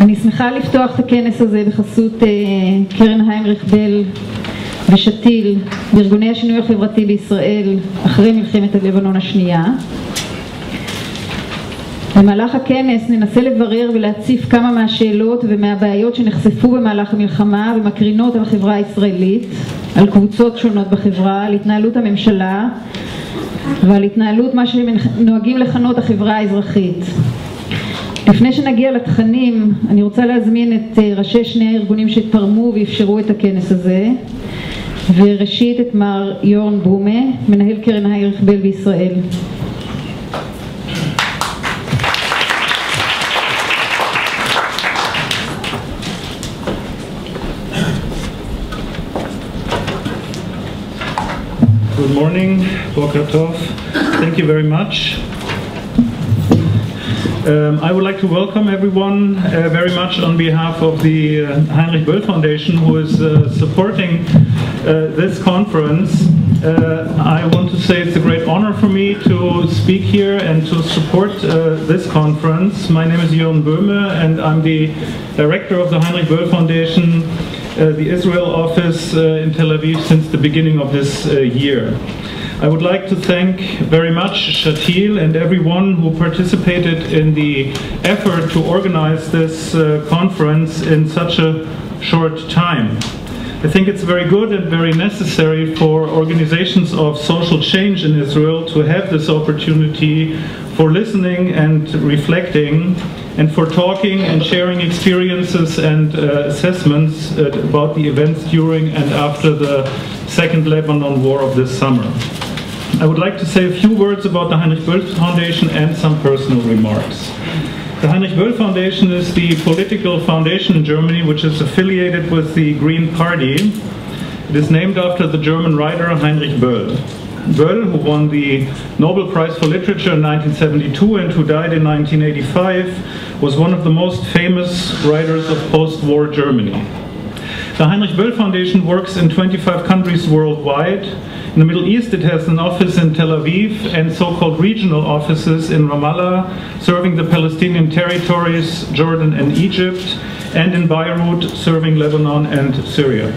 אני שמחה לפתוח את הכנס הזה בחסות אה, קרן היינריך בל ושתיל בארגוני השינוי החברתי בישראל אחרי מלחמת הלבנון השנייה. במהלך הכנס ננסה לברר ולהציף כמה מהשאלות ומהבעיות שנחשפו במהלך המלחמה ומקרינות על החברה הישראלית, על קבוצות שונות בחברה, על התנהלות הממשלה ועל התנהלות מה שנוהגים לכנות החברה האזרחית. לפני שנגיע לתכנים, אני רוצה להזמין את אה, ראשי שני הארגונים שתרמו ואפשרו את הכנס הזה, וראשית את מר יורן בומה, מנהל קרן הייריך בל בישראל. Good morning, Boker. Thank you very much. Um, I would like to welcome everyone uh, very much on behalf of the uh, Heinrich Böll Foundation who is uh, supporting uh, this conference. Uh, I want to say it's a great honor for me to speak here and to support uh, this conference. My name is Jörn Böhme and I'm the director of the Heinrich Böll Foundation, the Israel office in Tel Aviv since the beginning of this year. I would like to thank very much Shatil and everyone who participated in the effort to organize this uh, conference in such a short time. I think it's very good and very necessary for organizations of social change in Israel to have this opportunity for listening and reflecting and for talking and sharing experiences and uh, assessments uh, about the events during and after the Second Lebanon War of this summer. I would like to say a few words about the Heinrich Böll Foundation and some personal remarks. The Heinrich Böll Foundation is the political foundation in Germany which is affiliated with the Green Party. It is named after the German writer Heinrich Böll. Böll, who won the Nobel Prize for Literature in 1972 and who died in 1985, was one of the most famous writers of post-war Germany. The Heinrich Böll Foundation works in 25 countries worldwide in the Middle East, it has an office in Tel Aviv and so-called regional offices in Ramallah, serving the Palestinian territories, Jordan and Egypt, and in Beirut, serving Lebanon and Syria.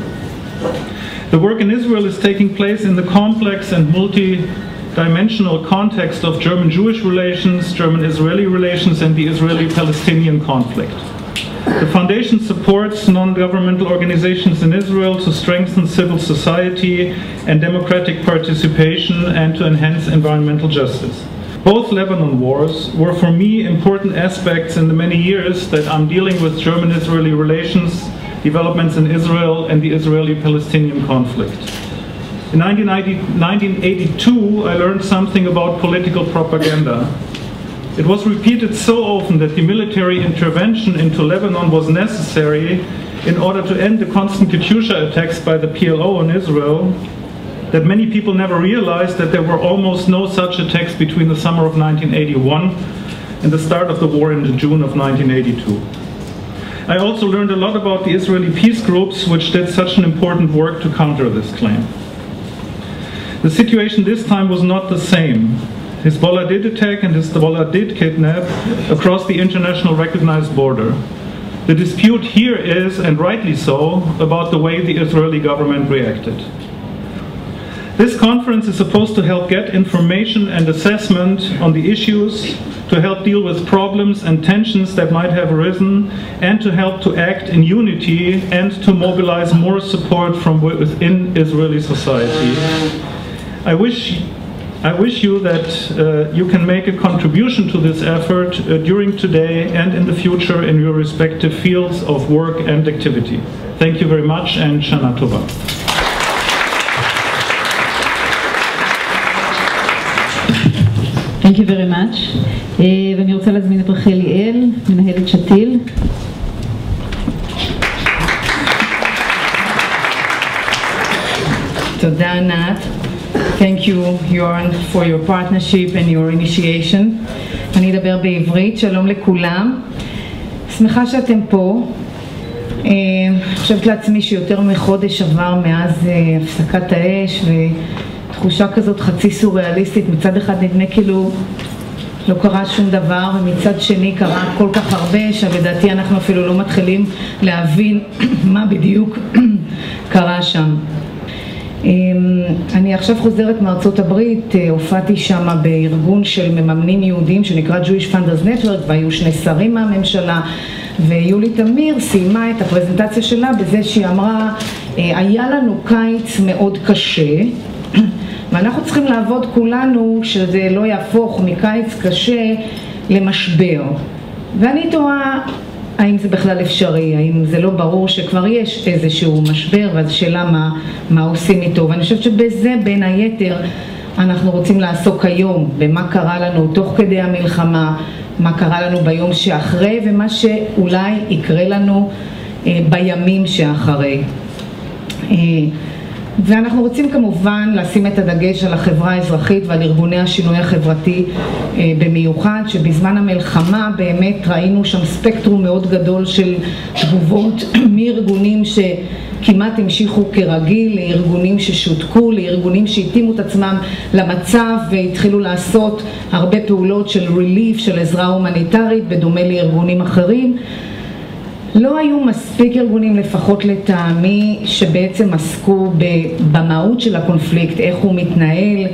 The work in Israel is taking place in the complex and multi-dimensional context of German-Jewish relations, German-Israeli relations, and the Israeli-Palestinian conflict. The foundation supports non-governmental organizations in Israel to strengthen civil society and democratic participation and to enhance environmental justice. Both Lebanon wars were for me important aspects in the many years that I'm dealing with German-Israeli relations, developments in Israel and the Israeli-Palestinian conflict. In 1982, I learned something about political propaganda it was repeated so often that the military intervention into Lebanon was necessary in order to end the constant Katyusha attacks by the PLO on Israel that many people never realized that there were almost no such attacks between the summer of 1981 and the start of the war in June of 1982. I also learned a lot about the Israeli peace groups which did such an important work to counter this claim. The situation this time was not the same. Hezbollah did attack and Hezbollah did kidnap across the international recognized border. The dispute here is, and rightly so, about the way the Israeli government reacted. This conference is supposed to help get information and assessment on the issues, to help deal with problems and tensions that might have arisen, and to help to act in unity and to mobilize more support from within Israeli society. I wish I wish you that uh, you can make a contribution to this effort uh, during today and in the future in your respective fields of work and activity. Thank you very much and Shana Tova. Thank you very much. Uh, ואני רוצה להזמין את רחל ליאל, מנהלת שתיל. תודה ענת. Thank you, Yoran, for your partnership and your initiation. אני אדבר בעברית, שלום לכולם. שמחה שאתם פה. אני חושבת לעצמי שיותר מחודש עבר מאז הפסקת האש ותחושה כזאת חצי סוריאליסטית, מצד אחד נדמה כאילו לא קרה שום דבר, ומצד שני קרה כל כך הרבה, שלדעתי אנחנו אפילו לא מתחילים להבין מה בדיוק קרה שם. אמ, אני עכשיו חוזרת מארצות הברית, אה, הופעתי שם בארגון של מממנים יהודים שנקרא Jewish Funders Network והיו שני שרים מהממשלה ויולי תמיר סיימה את הפרזנטציה שלה בזה שהיא אמרה אה, היה לנו קיץ מאוד קשה ואנחנו צריכים לעבוד כולנו שזה לא יהפוך מקיץ קשה למשבר. ואני תוהה האם זה בכלל אפשרי, האם זה לא ברור שכבר יש איזשהו משבר? ואז שאלה מה, מה עושים איתו? ואני חושבת שבזה בין היתר אנחנו רוצים לעסוק היום במה קרה לנו תוך כדי המלחמה, מה קרה לנו ביום שאחרי ומה שאולי יקרה לנו אה, בימים שאחרי. אה, ואנחנו רוצים כמובן לשים את הדגש על החברה האזרחית ועל ארגוני השינוי החברתי אה, במיוחד, שבזמן המלחמה באמת ראינו שם ספקטרום מאוד גדול של תגובות מארגונים שכמעט המשיכו כרגיל, לארגונים ששותקו, לארגונים שהתאימו את עצמם למצב והתחילו לעשות הרבה פעולות של ריליף, של עזרה הומניטרית, בדומה לארגונים אחרים. לא היו מספיק ארגונים, לפחות לטעמי, שבעצם עסקו במהות של הקונפליקט, איך הוא מתנהל,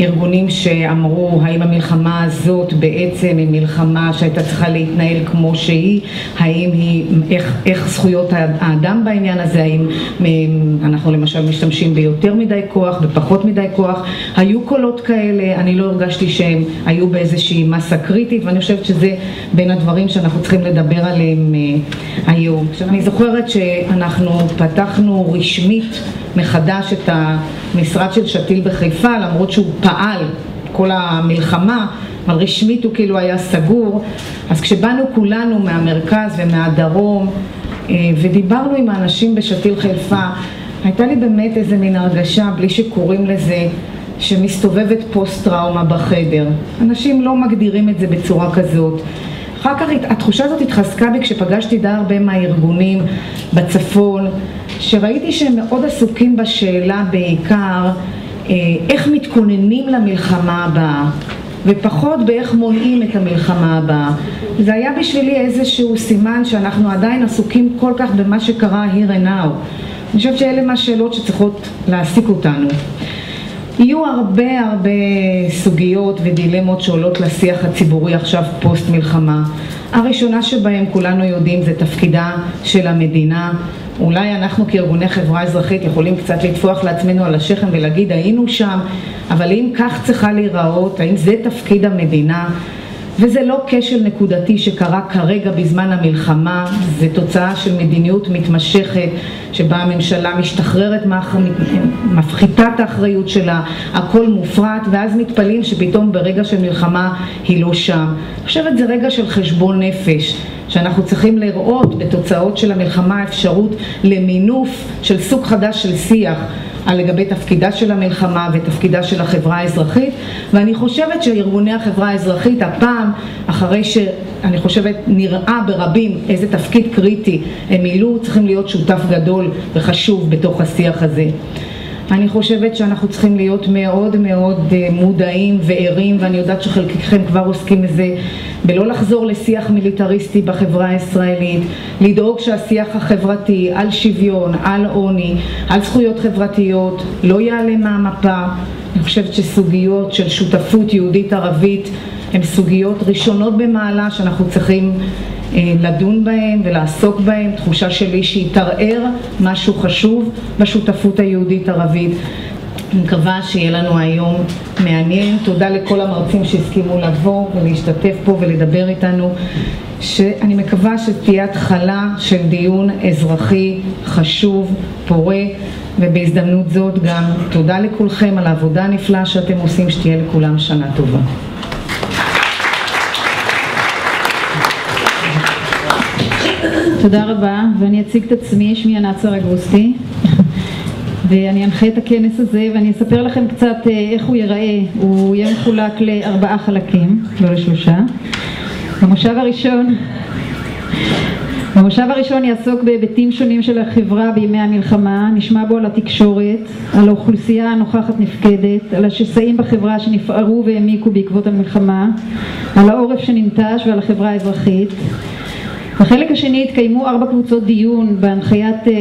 ארגונים שאמרו האם המלחמה הזאת בעצם היא מלחמה שהייתה צריכה להתנהל כמו שהיא, האם היא, איך, איך זכויות האדם בעניין הזה, האם אמ, אנחנו למשל משתמשים ביותר מדי כוח, בפחות מדי כוח, היו קולות כאלה, אני לא הרגשתי שהם היו באיזושהי מסה קריטית ואני חושבת שזה בין הדברים שאנחנו צריכים לדבר עליהם אה, היום. אני זוכרת שאנחנו פתחנו רשמית מחדש את המשרד של שתיל בחיפה למרות שהוא פעל כל המלחמה אבל רשמית הוא כאילו היה סגור. אז כשבאנו כולנו מהמרכז ומהדרום אה, ודיברנו עם האנשים בשתיל חיפה הייתה לי באמת איזה מין הרגשה בלי שקוראים לזה שמסתובבת פוסט טראומה בחדר. אנשים לא מגדירים את זה בצורה כזאת. אחר כך התחושה הזאת התחזקה בי כשפגשתי די הרבה מהארגונים בצפון שראיתי שהם מאוד עסוקים בשאלה בעיקר אה, איך מתכוננים למלחמה הבאה ופחות באיך מונעים את המלחמה הבאה. זה היה בשבילי איזשהו סימן שאנחנו עדיין עסוקים כל כך במה שקרה here and now. אני חושבת שאלה מהשאלות שצריכות להעסיק אותנו. יהיו הרבה הרבה סוגיות ודילמות שעולות לשיח הציבורי עכשיו פוסט מלחמה. הראשונה שבהם כולנו יודעים זה תפקידה של המדינה אולי אנחנו כארגוני חברה אזרחית יכולים קצת לטפוח לעצמנו על השכם ולהגיד היינו שם, אבל האם כך צריכה להיראות, האם זה תפקיד המדינה? וזה לא כשל נקודתי שקרה כרגע בזמן המלחמה, זה תוצאה של מדיניות מתמשכת שבה הממשלה משתחררת, מפחיתה את האחריות שלה, הכל מופרט ואז מתפלאים שפתאום ברגע של מלחמה היא לא שם. אני חושבת זה רגע של חשבון נפש שאנחנו צריכים לראות בתוצאות של המלחמה אפשרות למינוף של סוג חדש של שיח על לגבי תפקידה של המלחמה ותפקידה של החברה האזרחית. ואני חושבת שארגוני החברה האזרחית הפעם אחרי שאני חושבת נראה ברבים איזה תפקיד קריטי הם מילאו צריכים להיות שותף גדול וחשוב בתוך השיח הזה אני חושבת שאנחנו צריכים להיות מאוד מאוד אה, מודעים וערים ואני יודעת שחלקכם כבר עוסקים בזה בלא לחזור לשיח מיליטריסטי בחברה הישראלית, לדאוג שהשיח החברתי על שוויון, על עוני, על זכויות חברתיות לא יעלה מהמפה. אני חושבת שסוגיות של שותפות יהודית ערבית הן סוגיות ראשונות במעלה שאנחנו צריכים לדון בהן ולעסוק בהן, תחושה שלי שהתערער משהו חשוב בשותפות היהודית ערבית. אני מקווה שיהיה לנו היום מעניין. תודה לכל המרצים שהסכימו לבוא ולהשתתף פה ולדבר איתנו. שאני מקווה שתהיה התחלה של דיון אזרחי חשוב, פורה, ובהזדמנות זאת גם תודה לכולכם על העבודה הנפלאה שאתם עושים, שתהיה לכולם שנה טובה. תודה רבה, ואני אציג את עצמי, שמי ענת סרגוסטי, ואני אנחה את הכנס הזה ואני אספר לכם קצת אה, איך הוא ייראה, הוא יהיה מחולק לארבעה חלקים, לא לשלושה. במושב הראשון במושב הראשון יעסוק בהיבטים שונים של החברה בימי המלחמה, נשמע בו על התקשורת, על האוכלוסייה הנוכחת נפקדת, על השסעים בחברה שנפערו והעמיקו בעקבות המלחמה, על העורף שננטש ועל החברה האזרחית. בחלק השני התקיימו ארבע קבוצות דיון בהנחיית אה,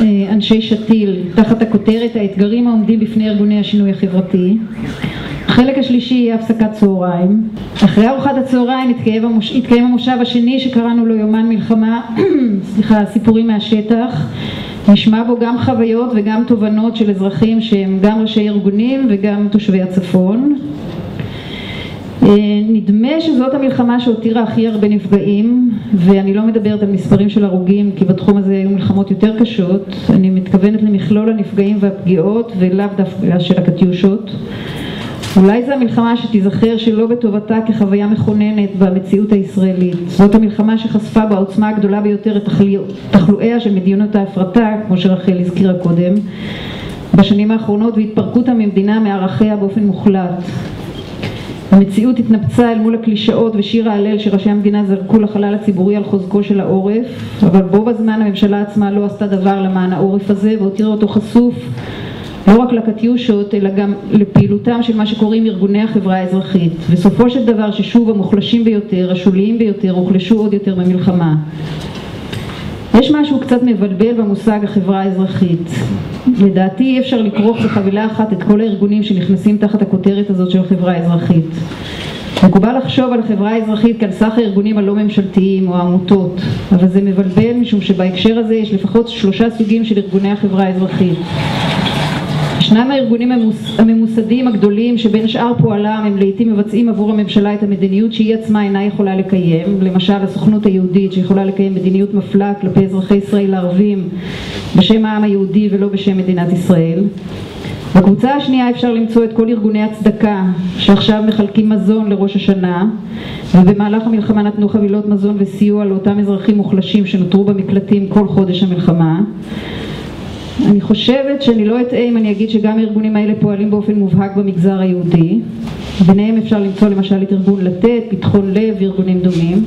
אה, אנשי שתיל תחת הכותרת האתגרים העומדים בפני ארגוני השינוי החברתי. החלק השלישי יהיה הפסקת צהריים. אחרי ארוחת הצהריים יתקיים, המוש... המושב השני שקראנו לו יומן מלחמה, סליחה, סיפורים מהשטח. נשמע בו גם חוויות וגם תובנות של אזרחים שהם גם ראשי ארגונים וגם תושבי הצפון. אה, נדמה שזאת המלחמה שהותירה הכי הרבה נפגעים ואני לא מדברת על מספרים של הרוגים כי בתחום הזה היו מלחמות יותר קשות אני מתכוונת למכלול הנפגעים והפגיעות ולאו דווקא של הקטיושות אולי זו המלחמה שתיזכר שלא בטובתה כחוויה מכוננת במציאות הישראלית. זאת המלחמה שחשפה בעוצמה הגדולה ביותר את תחלואיה של מדינות ההפרטה, כמו שרחל הזכירה קודם, בשנים האחרונות והתפרקות המדינה מערכיה באופן מוחלט. המציאות התנפצה אל מול הקלישאות ושיר ההלל שראשי המדינה זרקו לחלל הציבורי על חוזקו של העורף, אבל בו בזמן הממשלה עצמה לא עשתה דבר למען העורף הזה והותירה אותו חשוף לא רק לקטיושות אלא גם לפעילותם של מה שקוראים ארגוני החברה האזרחית. וסופו של דבר ששוב המוחלשים ביותר, השוליים ביותר, הוחלשו עוד יותר במלחמה יש משהו קצת מבלבל במושג החברה האזרחית. לדעתי אי אפשר לכרוך בחבילה אחת את כל הארגונים שנכנסים תחת הכותרת הזאת של החברה האזרחית. מקובל לחשוב על החברה האזרחית כעל סך הארגונים הלא ממשלתיים או העמותות אבל זה מבלבל משום שבהקשר הזה יש לפחות שלושה סוגים של ארגוני החברה האזרחית ישנם הארגונים הממוסדים הגדולים שבין שאר פועלם הם לעיתים מבצעים עבור הממשלה את המדיניות שהיא עצמה אינה יכולה לקיים. למשל הסוכנות היהודית שיכולה לקיים מדיניות מפלה כלפי אזרחי ישראל הערבים בשם העם היהודי ולא בשם מדינת ישראל. בקבוצה השנייה אפשר למצוא את כל ארגוני הצדקה שעכשיו מחלקים מזון לראש השנה ובמהלך המלחמה נתנו חבילות מזון וסיוע לאותם אזרחים מוחלשים שנותרו במקלטים כל חודש המלחמה אני חושבת שאני לא אטעה אם אני אגיד שגם הארגונים האלה פועלים באופן מובהק במגזר היהודי. ביניהם אפשר למצוא למשל את ארגון לתת, פתחון לב וארגונים דומים.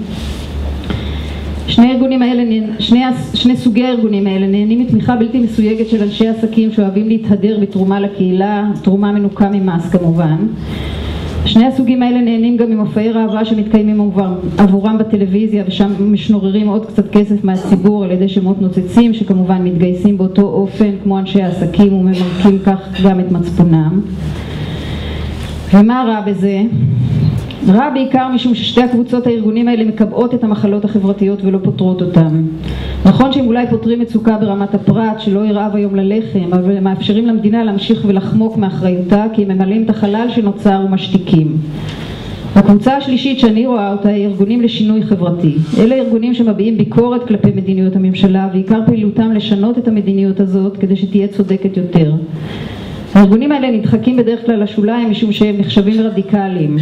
שני הארגונים האלה, שני, שני סוגי הארגונים האלה נהנים מתמיכה בלתי מסויגת של אנשי עסקים שאוהבים להתהדר בתרומה לקהילה, תרומה מנוקה ממס כמובן שני הסוגים האלה נהנים גם ממופעי ראווה שמתקיימים עבורם בטלוויזיה ושם משנוררים עוד קצת כסף מהציבור על ידי שמות נוצצים שכמובן מתגייסים באותו אופן כמו אנשי העסקים וממרקים כך גם את מצפונם ומה רע בזה? רע בעיקר משום ששתי הקבוצות הארגונים האלה מקבעות את המחלות החברתיות ולא פותרות אותן. נכון שהם אולי פותרים מצוקה ברמת הפרט שלא ירעב היום ללחם, אבל הם מאפשרים למדינה להמשיך ולחמוק מאחריותה כי הם ממלאים את החלל שנוצר ומשתיקים. הקבוצה השלישית שאני רואה אותה היא ארגונים לשינוי חברתי. אלה ארגונים שמביעים ביקורת כלפי מדיניות הממשלה ועיקר פעילותם לשנות את המדיניות הזאת כדי שתהיה צודקת יותר. הארגונים האלה נדחקים בדרך כלל לשוליים משום שהם נחשבים רדיקליים.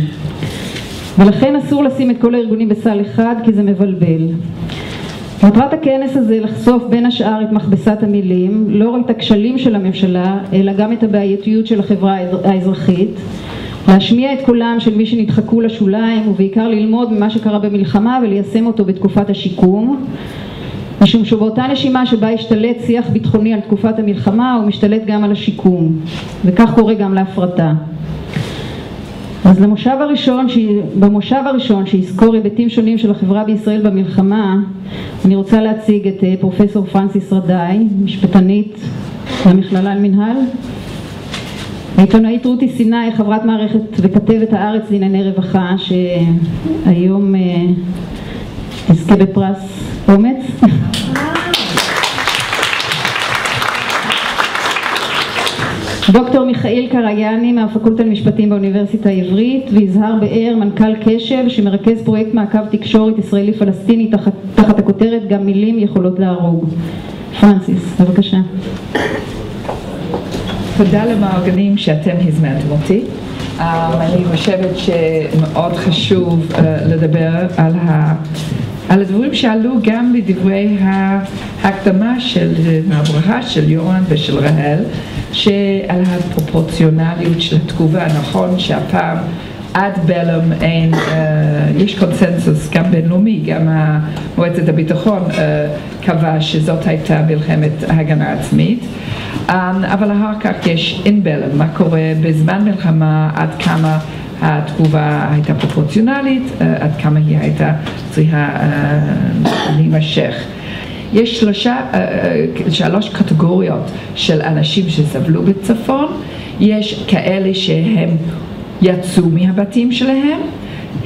ולכן אסור לשים את כל הארגונים בסל אחד כי זה מבלבל. מטרת הכנס הזה לחשוף בין השאר את מכבסת המילים, לא רק את הכשלים של הממשלה, אלא גם את הבעייתיות של החברה האזרחית, להשמיע את קולם של מי שנדחקו לשוליים ובעיקר ללמוד ממה שקרה במלחמה וליישם אותו בתקופת השיקום, משום שבאותה נשימה שבה השתלט שיח ביטחוני על תקופת המלחמה הוא משתלט גם על השיקום, וכך קורה גם להפרטה. אז למושב הראשון, במושב הראשון שיזכור היבטים שונים של החברה בישראל במלחמה אני רוצה להציג את אה, פרופסור פרנסיס רדאי, משפטנית במכללה למנהל העיתונאית רותי סיני, חברת מערכת וכתבת הארץ לענייני רווחה שהיום אה, תזכה בפרס אומץ דוקטור מיכאל קרייני מהפקולטה למשפטים באוניברסיטה העברית ויזהר באר מנכ"ל קשב שמרכז פרויקט מעקב תקשורת ישראלי פלסטיני תחת, תחת הכותרת גם מילים יכולות להרוג. פרנסיס, בבקשה. תודה למארגנים שאתם הזמנתם אותי. Um, אני חושבת שמאוד חשוב uh, לדבר על, ה, על הדברים שעלו גם בדברי ההקדמה של הברכה של יורן ושל רהל שעל הפרופורציונליות של התגובה, נכון שהפעם עד בלום אין, אה, יש קונסנזוס גם בינלאומי, גם מועצת הביטחון אה, קבע שזאת הייתה מלחמת הגנה עצמית, אה, אבל אחר כך יש אין בלום, מה קורה בזמן מלחמה, עד כמה התגובה הייתה פרופורציונלית, אה, עד כמה היא הייתה צריכה אה, להימשך. יש שלושה, אה, שלוש קטגוריות של אנשים שסבלו בצפון, יש כאלה שהם יצאו מהבתים שלהם,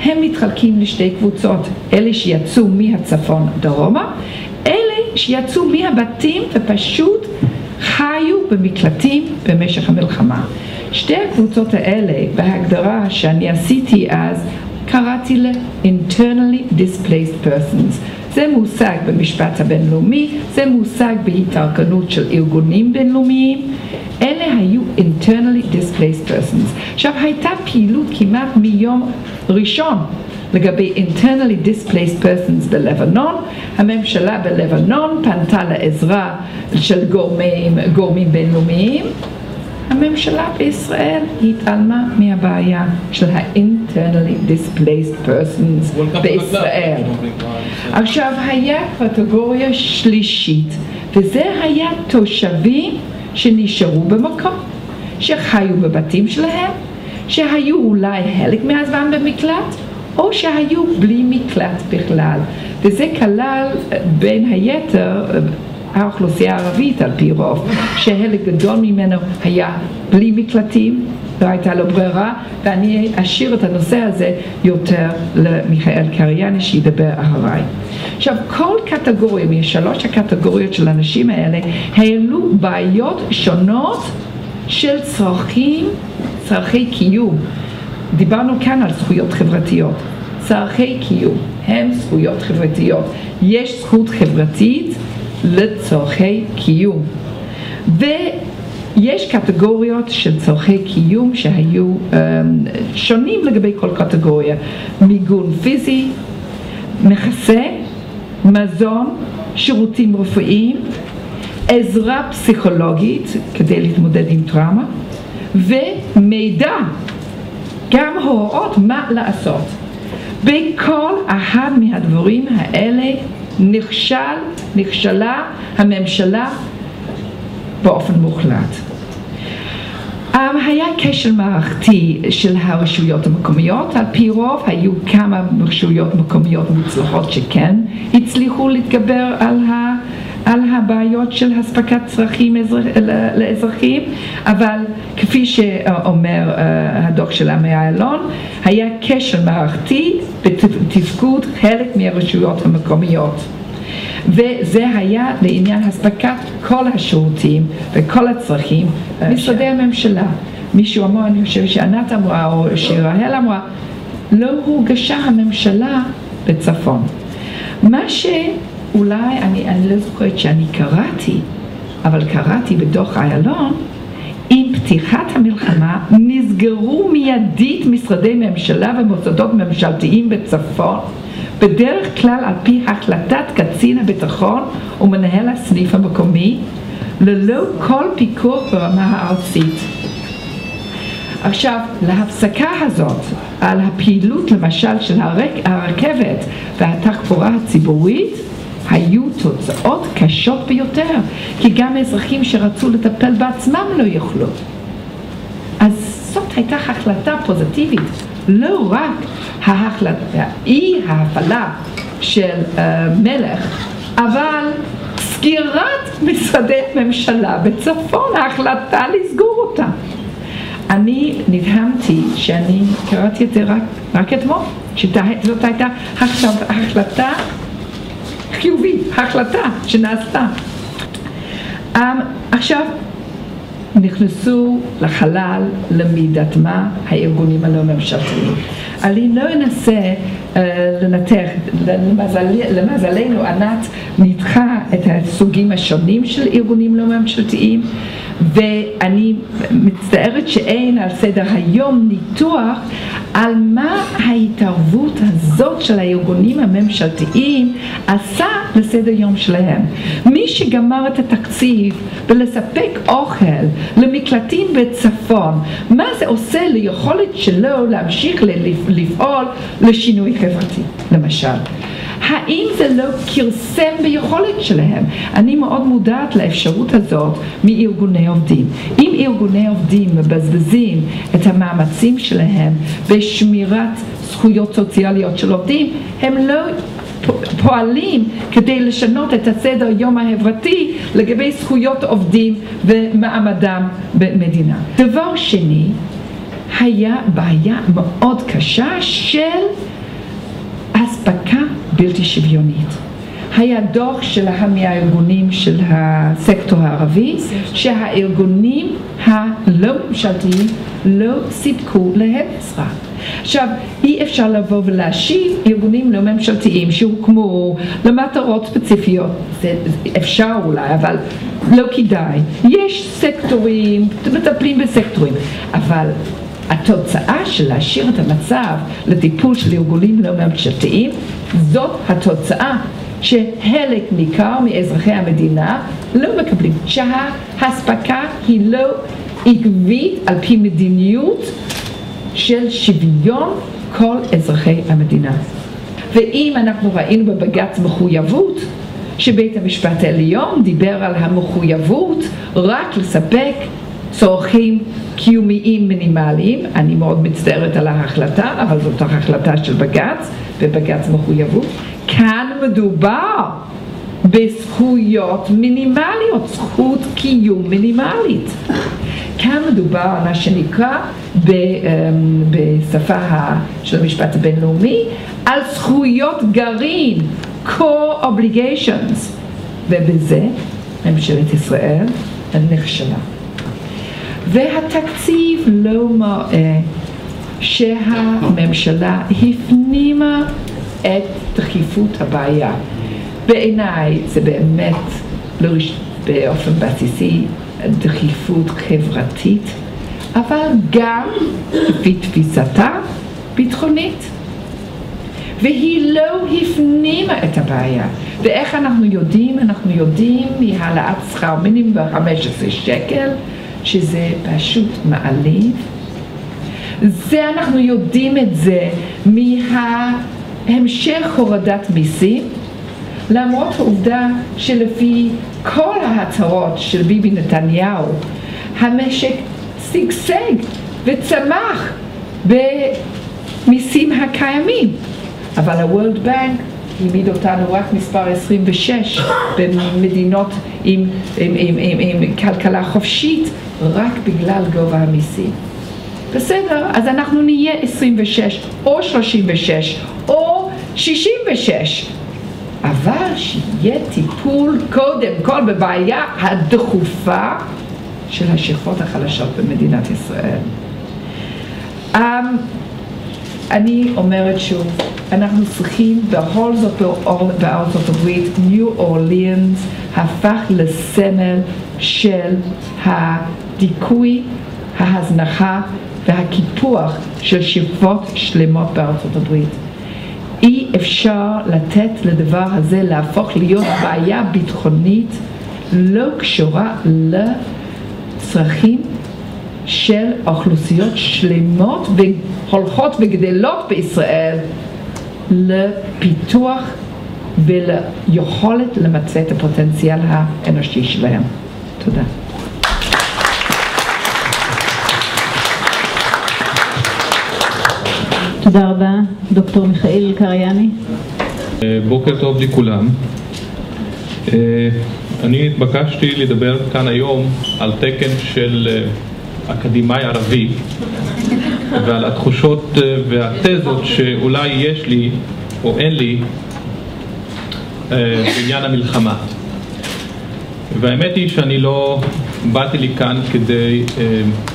הם מתחלקים לשתי קבוצות, אלה שיצאו מהצפון דרומה, אלה שיצאו מהבתים ופשוט חיו במקלטים במשך המלחמה. שתי הקבוצות האלה, בהגדרה שאני עשיתי אז, קראתי ל-internally displaced persons. זה מושג במשפט הבינלאומי, זה מושג בהתארגנות של ארגונים בינלאומיים. אלה היו internally displaced persons. עכשיו הייתה פעילות כמעט מיום ראשון לגבי internally displaced persons בלבנון. הממשלה בלבנון פנתה לעזרה של גורמים, גורמים בינלאומיים. הממשלה בישראל התעלמה מהבעיה של ה-internally displaced persons בישראל. עכשיו היה קטגוריה שלישית וזה היה תושבים שנשארו במקום, שחיו בבתים שלהם, שהיו אולי חלק מהזמן במקלט או שהיו בלי מקלט בכלל וזה כלל בין היתר האוכלוסייה הערבית על פי רוב, שחלק גדול ממנו היה בלי מקלטים, לא הייתה לו ברירה, ואני אשאיר את הנושא הזה יותר למיכאל קריאני שידבר אחריי. עכשיו, כל קטגוריה משלוש הקטגוריות של האנשים האלה העלו בעיות שונות של צרכים, צרכי קיום. דיברנו כאן על זכויות חברתיות. צרכי קיום הם זכויות חברתיות. יש זכות חברתית לצורכי קיום. ויש קטגוריות של צורכי קיום שהיו um, שונים לגבי כל קטגוריה, מיגון פיזי, מכסה, מזון, שירותים רפואיים, עזרה פסיכולוגית כדי להתמודד עם טראומה ומידע, גם הוראות מה לעשות. בכל אחד מהדברים האלה נכשל, נכשלה הממשלה באופן מוחלט. Um, היה כשל מערכתי של הרשויות המקומיות, על פי רוב היו כמה רשויות מקומיות מוצלחות שכן הצליחו להתגבר על, ה, על הבעיות של אספקת צרכים אזרח, לאזרחים, אבל כפי שאומר uh, הדוח של עמי איילון, היה כשל מערכתי בתפקוד חלק מהרשויות המקומיות. וזה היה לעניין אספקת כל השירותים וכל הצרכים משרדי הממשלה. מישהו אמר, אני חושב שענת אמרה או שרהל אמרה, לא הורגשה הממשלה בצפון. מה שאולי, אני, אני לא זוכרת שאני קראתי, אבל קראתי בדוח איילון, עם פתיחת המלחמה נסגרו מיידית משרדי ממשלה ומוסדות ממשלתיים בצפון בדרך כלל על פי החלטת קצין הביטחון ומנהל הסניף המקומי, ללא כל פיקוח ברמה הארצית. עכשיו, להפסקה הזאת על הפעילות למשל של הרכבת והתחבורה הציבורית היו תוצאות קשות ביותר, כי גם אזרחים שרצו לטפל בעצמם לא יכלו. אז זאת הייתה החלטה פוזיטיבית, לא רק ההחלטה, אי ההפעלה של uh, מלך, אבל סגירת משרדי ממשלה בצפון, ההחלטה לסגור אותה. אני נדהמתי שאני קראתי את זה רק, רק אתמול, שזאת הייתה החלטה חיובית, החלטה שנעשתה. Um, עכשיו, נכנסו לחלל למידת מה הארגונים הלא ממשלתיים. אני לא אנסה לנתח. למזל, למזלנו ענת ניתחה את הסוגים השונים של ארגונים לא ממשלתיים ואני מצטערת שאין על סדר היום ניתוח על מה ההתערבות הזאת של הארגונים הממשלתיים עשה לסדר יום שלהם. מי שגמר את התקציב ולספק אוכל למקלטים בצפון, מה זה עושה ליכולת שלו להמשיך לפעול לשינוי חברתי, למשל. האם זה לא כרסם ביכולת שלהם? אני מאוד מודעת לאפשרות הזאת מארגוני עובדים. אם ארגוני עובדים מבזבזים את המאמצים שלהם בשמירת זכויות סוציאליות של עובדים, הם לא פועלים כדי לשנות את הסדר יום החברתי לגבי זכויות עובדים ומעמדם במדינה. דבר שני, היה בעיה מאוד קשה של אספקה בלתי שוויונית. היה דוח של מהארגונים של הסקטור הערבי שהארגונים הלא ממשלתיים לא סיפקו להם עזרה. עכשיו, אי אפשר לבוא ולהשיב ארגונים לא ממשלתיים שהוקמו למטרות ספציפיות, זה אפשר אולי, אבל לא כדאי. יש סקטורים, מטפלים בסקטורים, אבל התוצאה של להשאיר את המצב לטיפול של ארגונים לא ממשלתיים, זאת התוצאה שחלק ניכר מאזרחי המדינה לא מקבלים, שההספקה היא לא עקבית על פי מדיניות של שוויון כל אזרחי המדינה. ואם אנחנו ראינו בבג"ץ מחויבות, שבית המשפט העליון דיבר על המחויבות רק לספק צורכים קיומיים מינימליים, אני מאוד מצטערת על ההחלטה, אבל זאת החלטה של בג"ץ, ובג"ץ מחויבות. כאן מדובר בזכויות מינימליות, זכות קיום מינימלית. כאן מדובר על מה שנקרא ב, um, בשפה של המשפט הבינלאומי על זכויות גרעין, core obligations, ובזה ממשלת ישראל נכשלה. והתקציב לא מראה שהממשלה הפנימה את דחיפות הבעיה. בעיניי זה באמת באופן בסיסי דחיפות חברתית, אבל גם לפי תפיסתה ביטחונית. והיא לא הפנימה את הבעיה. ואיך אנחנו יודעים? אנחנו יודעים מהעלאת שכר מינימום ב-15 שקל, שזה פשוט מעליב. זה אנחנו יודעים את זה מהמשך הורדת מיסים, למרות העובדה שלפי כל ההצהרות של ביבי נתניהו, המשק שגשג וצמח במיסים הקיימים. אבל ה-World Bank העמיד אותנו רק מספר 26 במדינות עם, עם, עם, עם, עם כלכלה חופשית רק בגלל גובה המיסים. בסדר, אז אנחנו נהיה 26 או 36 או 66 אבל שיהיה טיפול קודם כל בבעיה הדחופה של השכבות החלשות במדינת ישראל. אני אומרת שוב, אנחנו צריכים, בכל זאת בארצות הברית, ניו אורלינס הפך לסמל של הדיכוי, ההזנחה והקיפוח של שכבות שלמות בארצות הברית. אי אפשר לתת לדבר הזה להפוך להיות בעיה ביטחונית לא קשורה לצרכים של אוכלוסיות שלמות והולכות וגדלות בישראל לפיתוח וליכולת למצא את הפוטנציאל האנושי שלהם. תודה. תודה רבה, דוקטור מיכאל קרייני. בוקר טוב לכולם. אה, אני התבקשתי לדבר כאן היום על תקן של אה, אקדמאי ערבי ועל התחושות אה, והתזות שאולי יש לי או אין לי בעניין המלחמה. והאמת היא שאני לא באתי לי כאן כדי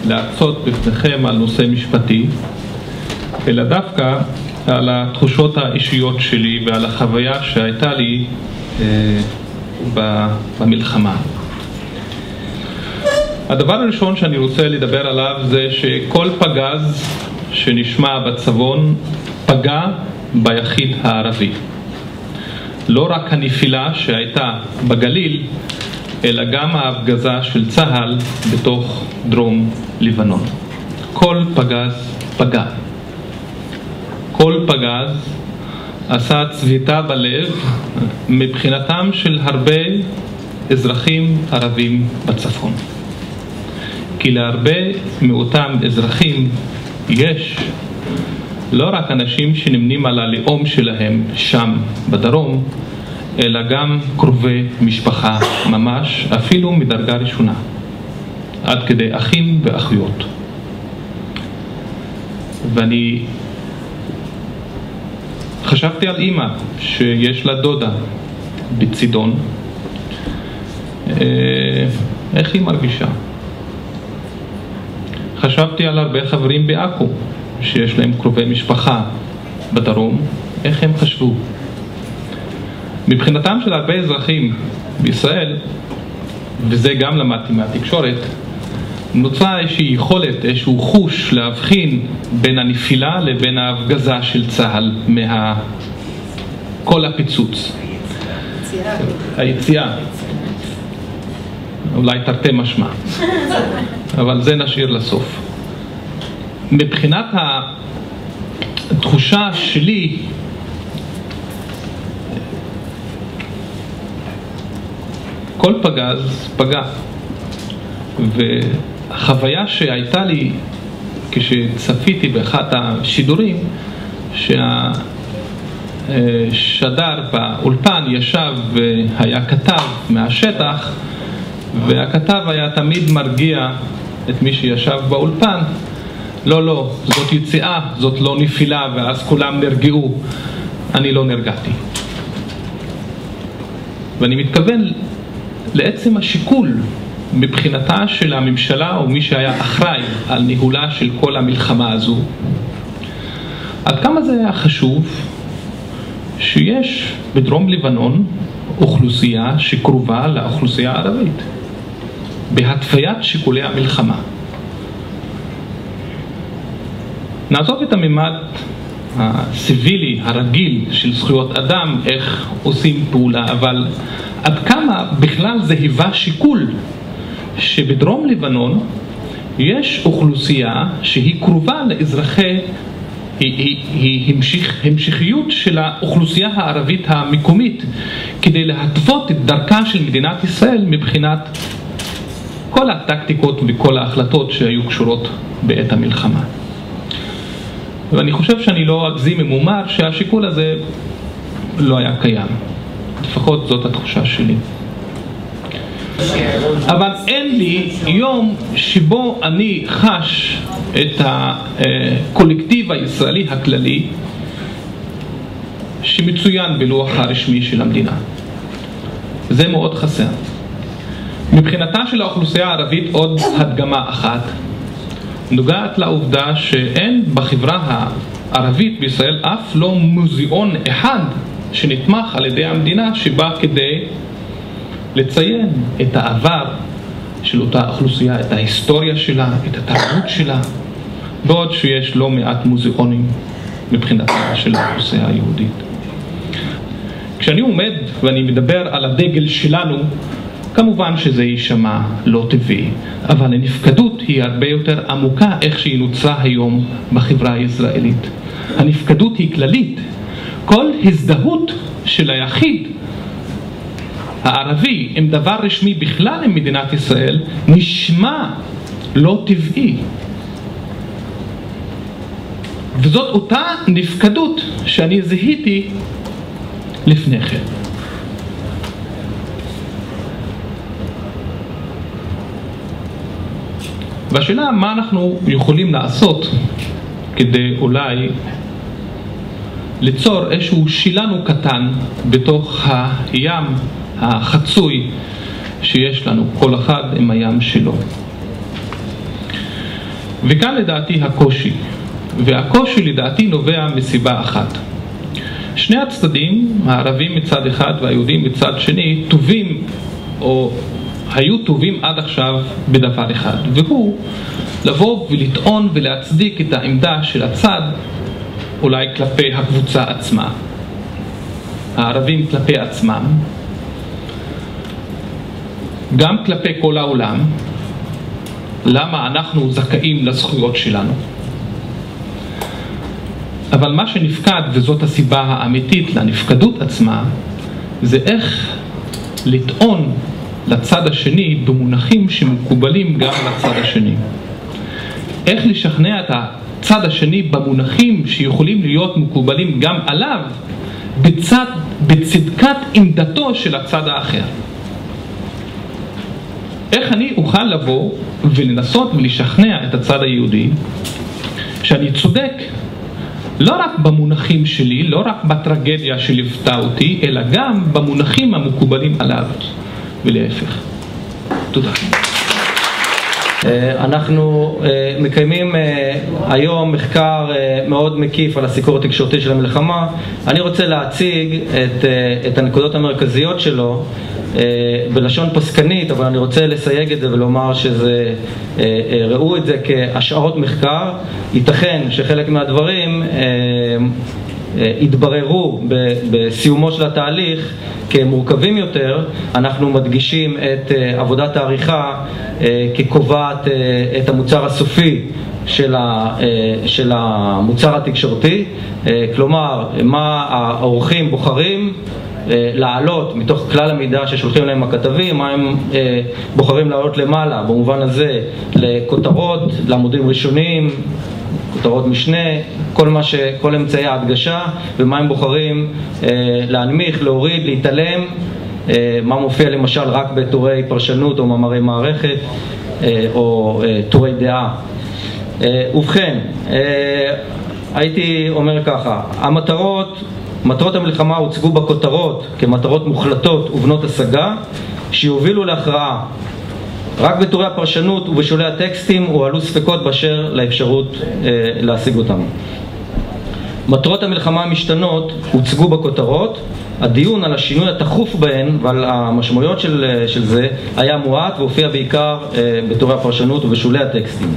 להרצות בפניכם על נושא משפטי, אלא דווקא על התחושות האישיות שלי ועל החוויה שהייתה לי במלחמה. הדבר הראשון שאני רוצה לדבר עליו זה שכל פגז שנשמע בצפון פגע ביחיד הערבי. לא רק הנפילה שהייתה בגליל, אלא גם ההפגזה של צה"ל בתוך דרום לבנון. כל פגז פגע. כל פגז עשה צביטה בלב מבחינתם של הרבה אזרחים ערבים בצפון. כי להרבה מאותם אזרחים יש לא רק אנשים שנמנים על הלאום שלהם שם בדרום, אלא גם קרובי משפחה ממש, אפילו מדרגה ראשונה, עד כדי אחים ואחיות. ואני חשבתי על אימא שיש לה דודה בצידון, אה, איך היא מרגישה? חשבתי על הרבה חברים בעכו שיש להם קרובי משפחה בדרום, איך הם חשבו? מבחינתם של הרבה אזרחים בישראל, וזה גם למדתי מהתקשורת, נוצרה איזושהי יכולת, איזשהו חוש להבחין בין הנפילה לבין ההפגזה של צה"ל מה... כל הפיצוץ. היציאה. אולי תרתי משמע, אבל זה נשאיר לסוף. מבחינת התחושה שלי, כל פגז פגע. והחוויה שהייתה לי כשצפיתי באחד השידורים, שהשדר באולפן ישב והיה כתב מהשטח, והכתב היה תמיד מרגיע את מי שישב באולפן, לא, לא, זאת יציאה, זאת לא נפילה, ואז כולם נרגעו. אני לא נרגעתי. ואני מתכוון לעצם השיקול מבחינתה של הממשלה או מי שהיה אחראי על ניהולה של כל המלחמה הזו, עד כמה זה היה חשוב שיש בדרום לבנון אוכלוסייה שקרובה לאוכלוסייה הערבית, בהתוויית שיקולי המלחמה. נעזוב את הממד הסיבילי הרגיל של זכויות אדם, איך עושים פעולה, אבל עד כמה בכלל זה היווה שיקול שבדרום לבנון יש אוכלוסייה שהיא קרובה לאזרחי, היא, היא, היא המשיך, המשכיות של האוכלוסייה הערבית המקומית כדי להתוות את דרכה של מדינת ישראל מבחינת כל הטקטיקות וכל ההחלטות שהיו קשורות בעת המלחמה. ואני חושב שאני לא אגזים אם אומר שהשיקול הזה לא היה קיים. לפחות זאת התחושה שלי. אבל אין לי יום שבו אני חש את הקולקטיב הישראלי הכללי שמצוין בלוח הרשמי של המדינה. זה מאוד חסר. מבחינתה של האוכלוסייה הערבית עוד הדגמה אחת נוגעת לעובדה שאין בחברה הערבית בישראל אף לא מוזיאון אחד שנתמך על ידי המדינה שבא כדי לציין את העבר של אותה אוכלוסייה, את ההיסטוריה שלה, את התרבות שלה, בעוד שיש לא מעט מוזיאונים מבחינתה של האוכלוסייה היהודית. כשאני עומד ואני מדבר על הדגל שלנו, כמובן שזה יישמע לא טבעי, אבל הנפקדות היא הרבה יותר עמוקה איך שהיא נוצרה היום בחברה הישראלית. הנפקדות היא כללית. כל הזדהות של היחיד הערבי עם דבר רשמי בכלל עם מדינת ישראל נשמע לא טבעי. וזאת אותה נפקדות שאני זיהיתי לפני כן. והשאלה מה אנחנו יכולים לעשות כדי אולי ליצור איזשהו שילנו קטן בתוך הים החצוי שיש לנו, כל אחד עם הים שלו. וכאן לדעתי הקושי. והקושי לדעתי נובע מסיבה אחת. שני הצדדים, הערבים מצד אחד והיהודים מצד שני, טובים או היו טובים עד עכשיו בדבר אחד, והוא לבוא ולטעון ולהצדיק את העמדה של הצד אולי כלפי הקבוצה עצמה, הערבים כלפי עצמם, גם כלפי כל העולם, למה אנחנו זכאים לזכויות שלנו. אבל מה שנפקד, וזאת הסיבה האמיתית לנפקדות עצמה, זה איך לטעון לצד השני במונחים שמקובלים גם לצד השני. איך לשכנע את הצד השני במונחים שיכולים להיות מקובלים גם עליו בצד, בצדקת עמדתו של הצד האחר. איך אני אוכל לבוא ולנסות ולשכנע את הצד היהודי שאני צודק לא רק במונחים שלי, לא רק בטרגדיה שליוותה אותי, אלא גם במונחים המקובלים עליו, ולהפך. תודה. אה, אנחנו אה, מקיימים אה, היום מחקר מאוד מקיף על הסיקור התקשורתי של המלחמה. אני רוצה להציג את, את הנקודות המרכזיות שלו בלשון פסקנית, אבל אני רוצה לסייג את זה ולומר שזה, ראו את זה כהשערות מחקר. ייתכן שחלק מהדברים יתבררו בסיומו של התהליך כמורכבים יותר, אנחנו מדגישים את אה, עבודת העריכה אה, כקובעת אה, את המוצר הסופי של, ה, של המוצר התקשורתי, כלומר, מה האורחים בוחרים להעלות מתוך כלל המידע ששולחים להם הכתבים, מה הם בוחרים להעלות למעלה, במובן הזה לכותרות, לעמודים ראשוניים, כותרות משנה, כל, ש, כל אמצעי ההדגשה ומה הם בוחרים אה, להנמיך, להוריד, להתעלם, אה, מה מופיע למשל רק בטורי פרשנות או מאמרי מערכת אה, או אה, טורי דעה. אה, ובכן, אה, הייתי אומר ככה, המטרות, מטרות המלחמה הוצגו בכותרות כמטרות מוחלטות ובנות השגה שיובילו להכרעה רק בטורי הפרשנות ובשולי הטקסטים הועלו ספקות באשר לאפשרות אה, להשיג אותם. מטרות המלחמה המשתנות הוצגו בכותרות, הדיון על השינוי התכוף בהן ועל המשמעויות של, אה, של זה היה מועט והופיע בעיקר אה, בטורי הפרשנות ובשולי הטקסטים.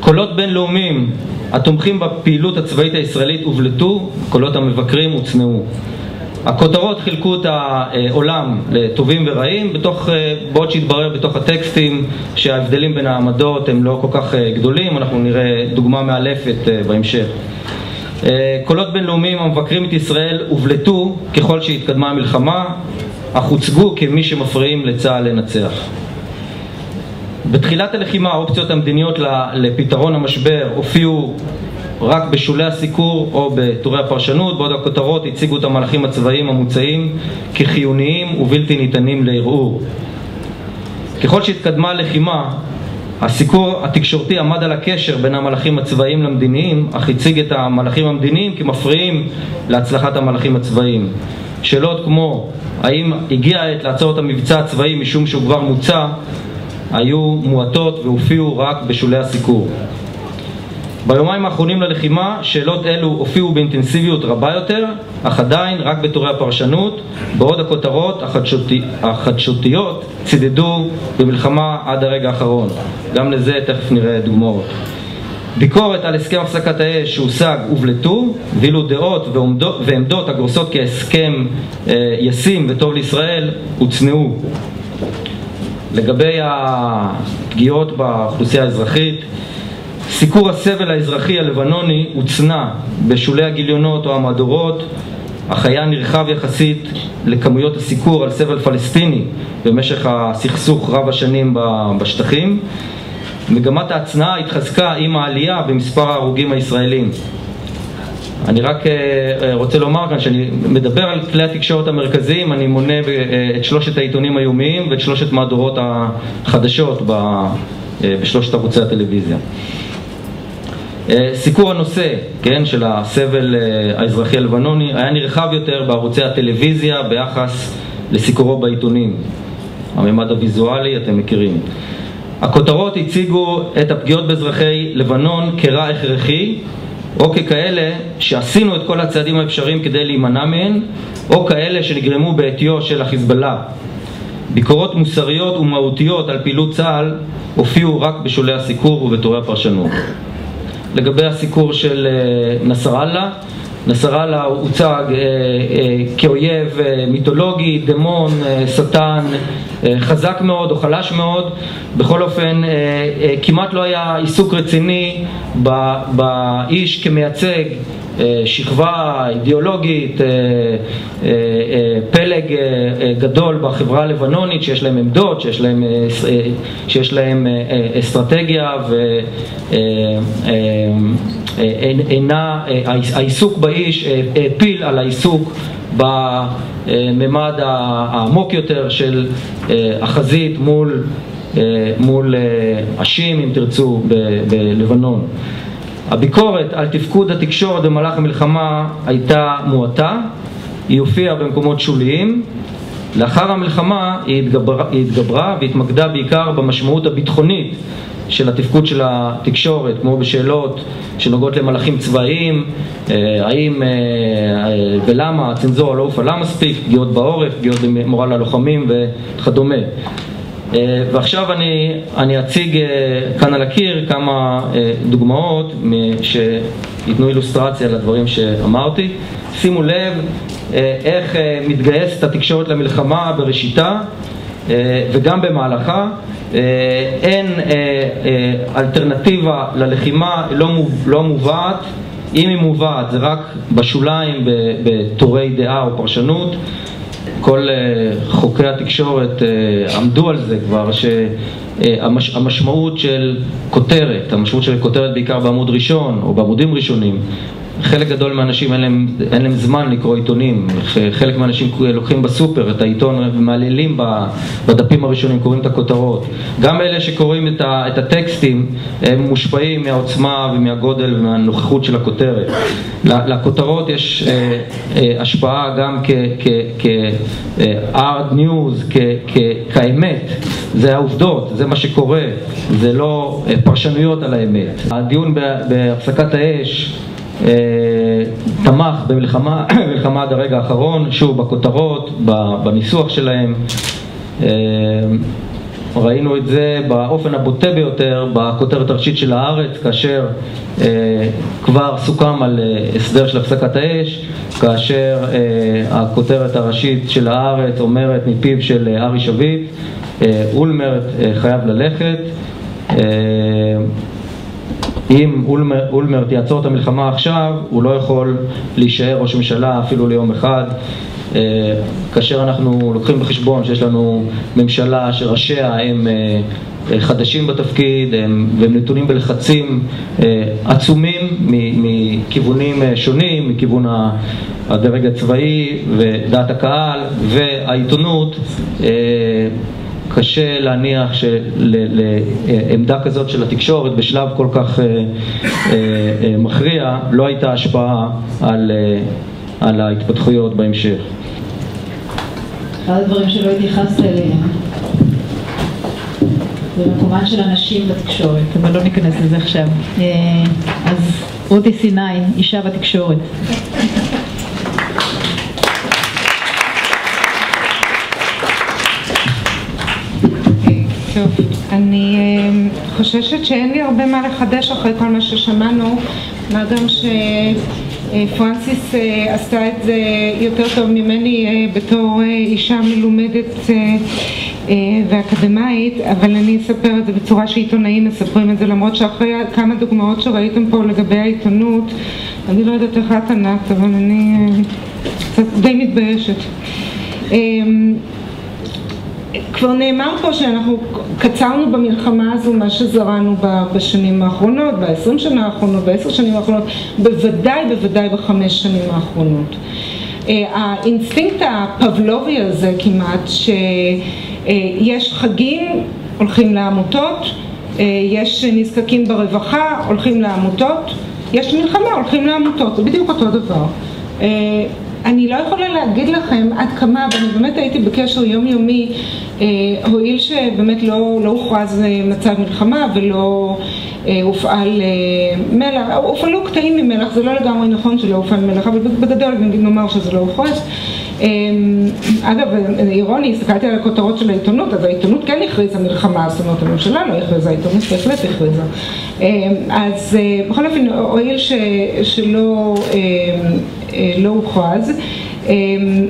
קולות בינלאומיים התומכים בפעילות הצבאית הישראלית הובלטו, קולות המבקרים הוצנעו. הכותרות חילקו את העולם לטובים ורעים, בתוך, אה, בעוד שהתברר בתוך הטקסטים שההבדלים בין העמדות הם לא כל כך אה, גדולים, אנחנו נראה דוגמה מאלפת אה, בהמשך. קולות בינלאומיים המבקרים את ישראל הובלטו ככל שהתקדמה המלחמה, אך הוצגו כמי שמפריעים לצה"ל לנצח. בתחילת הלחימה האופציות המדיניות לפתרון המשבר הופיעו רק בשולי הסיקור או בטורי הפרשנות, בעוד הכותרות הציגו את המהלכים הצבאיים המוצעים כחיוניים ובלתי ניתנים לערעור. ככל שהתקדמה הלחימה, הסיקור התקשורתי עמד על הקשר בין המהלכים הצבאיים למדיניים, אך הציג את המהלכים המדיניים כמפריעים להצלחת המהלכים הצבאיים. שאלות כמו האם הגיעה העת לעצור את המבצע הצבאי משום שהוא כבר מוצע, היו מועטות והופיעו רק בשולי הסיקור. ביומיים האחרונים ללחימה שאלות אלו הופיעו באינטנסיביות רבה יותר, אך עדיין רק בתורי הפרשנות, בעוד הכותרות החדשותי, החדשותיות צידדו במלחמה עד הרגע האחרון. גם לזה תכף נראה דוגמאות. ביקורת על הסכם הפסקת האש שהושג הובלטו, ואילו דעות ועומדות, ועמדות הגורסות כהסכם אה, ישים וטוב לישראל הוצנעו. לגבי הפגיעות באוכלוסייה האזרחית, סיקור הסבל האזרחי הלבנוני הוצנע בשולי הגיליונות או המהדורות, אך היה נרחב יחסית לכמויות הסיקור על סבל פלסטיני במשך הסכסוך רב השנים בשטחים. מגמת ההצנעה התחזקה עם העלייה במספר ההרוגים הישראלים. אני רק אה, רוצה לומר כאן שאני מדבר על כלי התקשורת המרכזיים, אני מונה אה, את שלושת העיתונים היומיים ואת שלושת מהדורות החדשות אה, בשלושת ערוצי הטלוויזיה. אה, סיקור הנושא, כן, של הסבל אה, האזרחי הלבנוני היה נרחב יותר בערוצי הטלוויזיה ביחס לסיקורו בעיתונים. הממד הוויזואלי אתם מכירים. הכותרות הציגו את הפגיעות באזרחי לבנון כרע הכרחי או ככאלה שעשינו את כל הצעדים האפשריים כדי להימנע מהן או כאלה שנגרמו בעטיו של החיזבאללה. ביקורות מוסריות ומהותיות על פעילות צה"ל הופיעו רק בשולי הסיקור ובתורי הפרשנות. לגבי הסיקור של נסראללה, נסראללה הוצג אה, אה, כאויב אה, מיתולוגי, דמון, שטן, חזק מאוד או חלש מאוד, בכל אופן כמעט לא היה עיסוק רציני באיש כמייצג שכבה אידיאולוגית, פלג גדול בחברה הלבנונית שיש להם עמדות, שיש להם, שיש להם אסטרטגיה ואינה, העיסוק באיש העפיל על העיסוק בממד העמוק יותר של החזית מול, מול השיעים אם תרצו בלבנון. הביקורת על תפקוד התקשורת במהלך המלחמה הייתה מועטה, היא הופיעה במקומות שוליים. לאחר המלחמה היא התגברה, היא התגברה והתמקדה בעיקר במשמעות הביטחונית של התפקוד של התקשורת, כמו בשאלות שנוגעות למלאכים צבאיים, האם ולמה הצנזורה לא הופעלה מספיק, פגיעות בעורף, פגיעות במורל הלוחמים וכדומה. ועכשיו אני, אני אציג כאן על הקיר כמה דוגמאות שייתנו אילוסטרציה לדברים שאמרתי. שימו לב איך מתגייסת התקשורת למלחמה בראשיתה וגם במהלכה. אין אלטרנטיבה ללחימה, לא מובאת, אם היא מובאת זה רק בשוליים בתורי דעה או פרשנות. כל חוקרי התקשורת עמדו על זה כבר, שהמשמעות של כותרת, המשמעות של כותרת בעיקר בעמוד ראשון או בעמודים ראשונים, חלק גדול מהאנשים אין להם, אין להם זמן לקרוא עיתונים, חלק מהאנשים לוקחים בסופר את העיתון ומעללים בדפים הראשונים, קוראים את הכותרות. גם אלה שקוראים את, ה, את הטקסטים הם מושפעים מהעוצמה ומהגודל ומהנוכחות של הכותרת. לכותרות יש אה, אה, השפעה גם כ-hard news, כאמת, זה העובדות, זה מה שקורה, זה לא פרשנויות על האמת. הדיון בהפסקת האש תמך במלחמה, במלחמה עד הרגע האחרון, שוב בכותרות, בניסוח שלהם. ראינו את זה באופן הבוטה ביותר בכותרת הראשית של הארץ, כאשר כבר סוכם על הסדר של הפסקת האש, כאשר הכותרת הראשית של הארץ אומרת מפיו של ארי שביט, אולמרט חייב ללכת. אם אולמרט יעצור את המלחמה עכשיו, הוא לא יכול להישאר ראש ממשלה אפילו ליום אחד. כאשר אנחנו לוקחים בחשבון שיש לנו ממשלה שראשיה הם חדשים בתפקיד הם, והם נתונים בלחצים עצומים מכיוונים שונים, מכיוון הדרג הצבאי ודעת הקהל והעיתונות קשה להניח שלעמדה כזאת של התקשורת בשלב כל כך מכריע לא הייתה השפעה על, על ההתפתחויות בהמשך. אחד הדברים שלא התייחסת אליהם זה מקומן של הנשים בתקשורת, אבל לא ניכנס לזה עכשיו. אז רותי סיני, אישה בתקשורת. טוב, אני חוששת שאין לי הרבה מה לחדש אחרי כל מה ששמענו, מה גם שפרנסיס עשתה את זה יותר טוב ממני בתור אישה מלומדת ואקדמאית, אבל אני אספר את זה בצורה שעיתונאים מספרים את זה, למרות שאחרי כמה דוגמאות שראיתם פה לגבי העיתונות, אני לא יודעת איך את ענת, אבל אני קצת די מתביישת. כבר נאמר פה שאנחנו קצרנו במלחמה הזו מה שזרענו בשנים האחרונות, בעשרים שנה האחרונות, בעשר שנים האחרונות, בוודאי בוודאי בחמש שנים האחרונות. האינסטינקט הפבלובי הזה כמעט, שיש חגים, הולכים לעמותות, יש נזקקים ברווחה, הולכים לעמותות, יש מלחמה, הולכים לעמותות, זה בדיוק אותו דבר. אני לא יכולה להגיד לכם עד כמה, ואני באמת הייתי בקשר יומיומי, אה, הואיל שבאמת לא, לא הוכרז מצב מלחמה ולא אה, הופעל אה, מלח, הופעלו קטעים ממלח, זה לא לגמרי נכון שלא הופעל מלח, אבל בגדול נאמר שזה לא הוכרז. אגב, אירוני, הסתכלתי על הכותרות של העיתונות, אז העיתונות כן הכריזה מלחמה, זאת אומרת הממשלה לא הכריזה, העיתונות בהחלט הכריזה. אז בכל אופן, הואיל שלא לא הוכרז,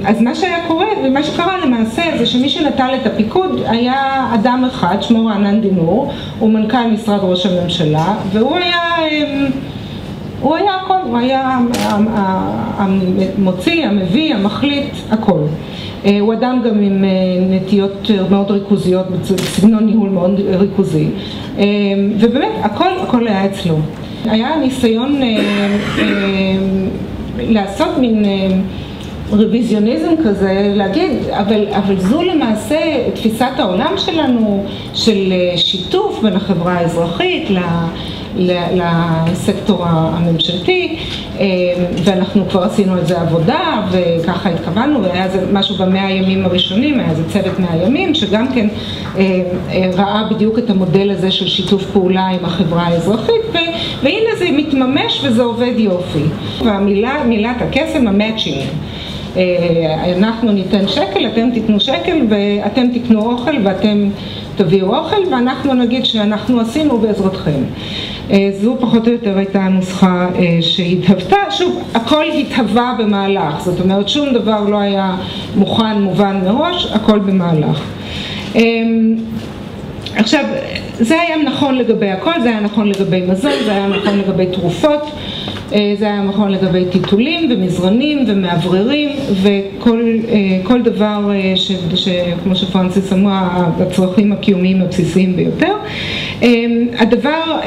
אז מה שהיה קורה, ומה שקרה למעשה זה שמי שנטל את הפיקוד היה אדם אחד, שמו רענן דינור, הוא מנכ"ל משרד ראש הממשלה, והוא היה, אמ, הוא היה הכל, הוא היה המוציא, המביא, המחליט, הכל. אה, הוא אדם גם עם אה, נטיות מאוד ריכוזיות, בסגנון ניהול מאוד ריכוזי, אמ, ובאמת הכל, הכל היה אצלו. היה ניסיון לעשות מין רוויזיוניזם כזה, להגיד, אבל, אבל זו למעשה תפיסת העולם שלנו של אה, שיתוף בין החברה האזרחית לסקטור הממשלתי, אה, ואנחנו כבר עשינו על זה עבודה, וככה התכוונו, והיה זה משהו במאה הימים הראשונים, היה זה צוות מאה ימים, שגם כן אה, ראה בדיוק את המודל הזה של שיתוף פעולה עם החברה האזרחית, והנה זה מתממש וזה עובד יופי. והמילה, מילת הקסם, המאצ'ינג. אה, אנחנו ניתן שקל, אתם תיתנו שקל ואתם תקנו אוכל ואתם תביאו אוכל ואנחנו נגיד שאנחנו עשינו בעזרתכם. אה, זו פחות או יותר הייתה הנוסחה אה, שהתהוותה, שוב, הכל התהווה במהלך, זאת אומרת שום דבר לא היה מוכן, מובן מראש, הכל במהלך. עכשיו, זה היה נכון לגבי הכל, זה היה נכון לגבי מזון, זה היה נכון לגבי תרופות, זה היה נכון לגבי טיטולים ומזרנים ומאווררים וכל אה, דבר אה, ש, שכמו שפרנסיס אמרה, הצרכים הקיומיים הבסיסיים ביותר. הדבר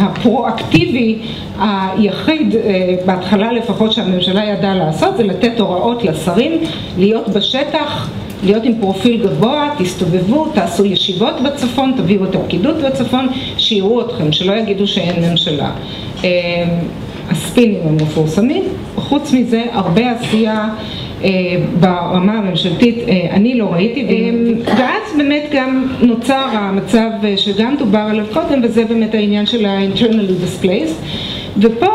הפרואקטיבי היחיד, בהתחלה לפחות שהממשלה ידעה לעשות, זה לתת הוראות לשרים להיות בשטח להיות עם פרופיל גבוה, תסתובבו, תעשו ישיבות בצפון, תביאו את הפקידות בצפון, שיראו אתכם, שלא יגידו שאין ממשלה. אמ, הספינים המפורסמים, חוץ מזה הרבה עשייה אה, ברמה הממשלתית אה, אני לא ראיתי ואז באמת גם נוצר המצב אה, שגם דובר עליו קודם וזה באמת העניין של ה-internally displaced ופה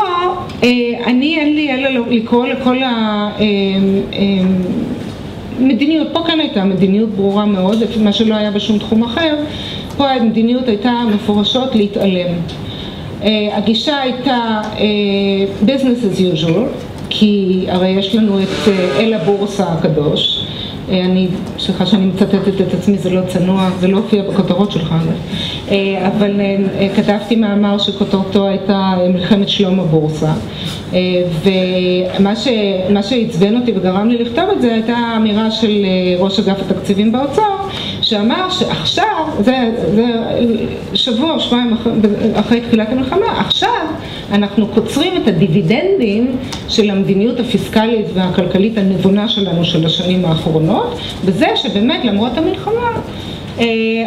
אני אין לי אלא לקרוא לכל ה... מדיניות, פה כן הייתה מדיניות ברורה מאוד, מה שלא היה בשום תחום אחר, פה המדיניות הייתה מפורשות להתעלם. Uh, הגישה הייתה uh, business as usual, כי הרי יש לנו את uh, אל הבורסה הקדוש, אני, סליחה שאני מצטטת את עצמי, זה לא צנוע, זה לא הופיע בכותרות שלך, אבל כתבתי מאמר שכותרתו הייתה מלחמת שלום הבורסה. ומה שעצבן אותי וגרם לי לכתוב את זה הייתה אמירה של ראש אגף התקציבים באוצר שאמר שעכשיו, זה, זה שבוע או שבועיים אחרי, אחרי תחילת המלחמה, עכשיו אנחנו קוצרים את הדיבידנדים של המדיניות הפיסקלית והכלכלית הנבונה שלנו של השנים האחרונות, בזה שבאמת למרות המלחמה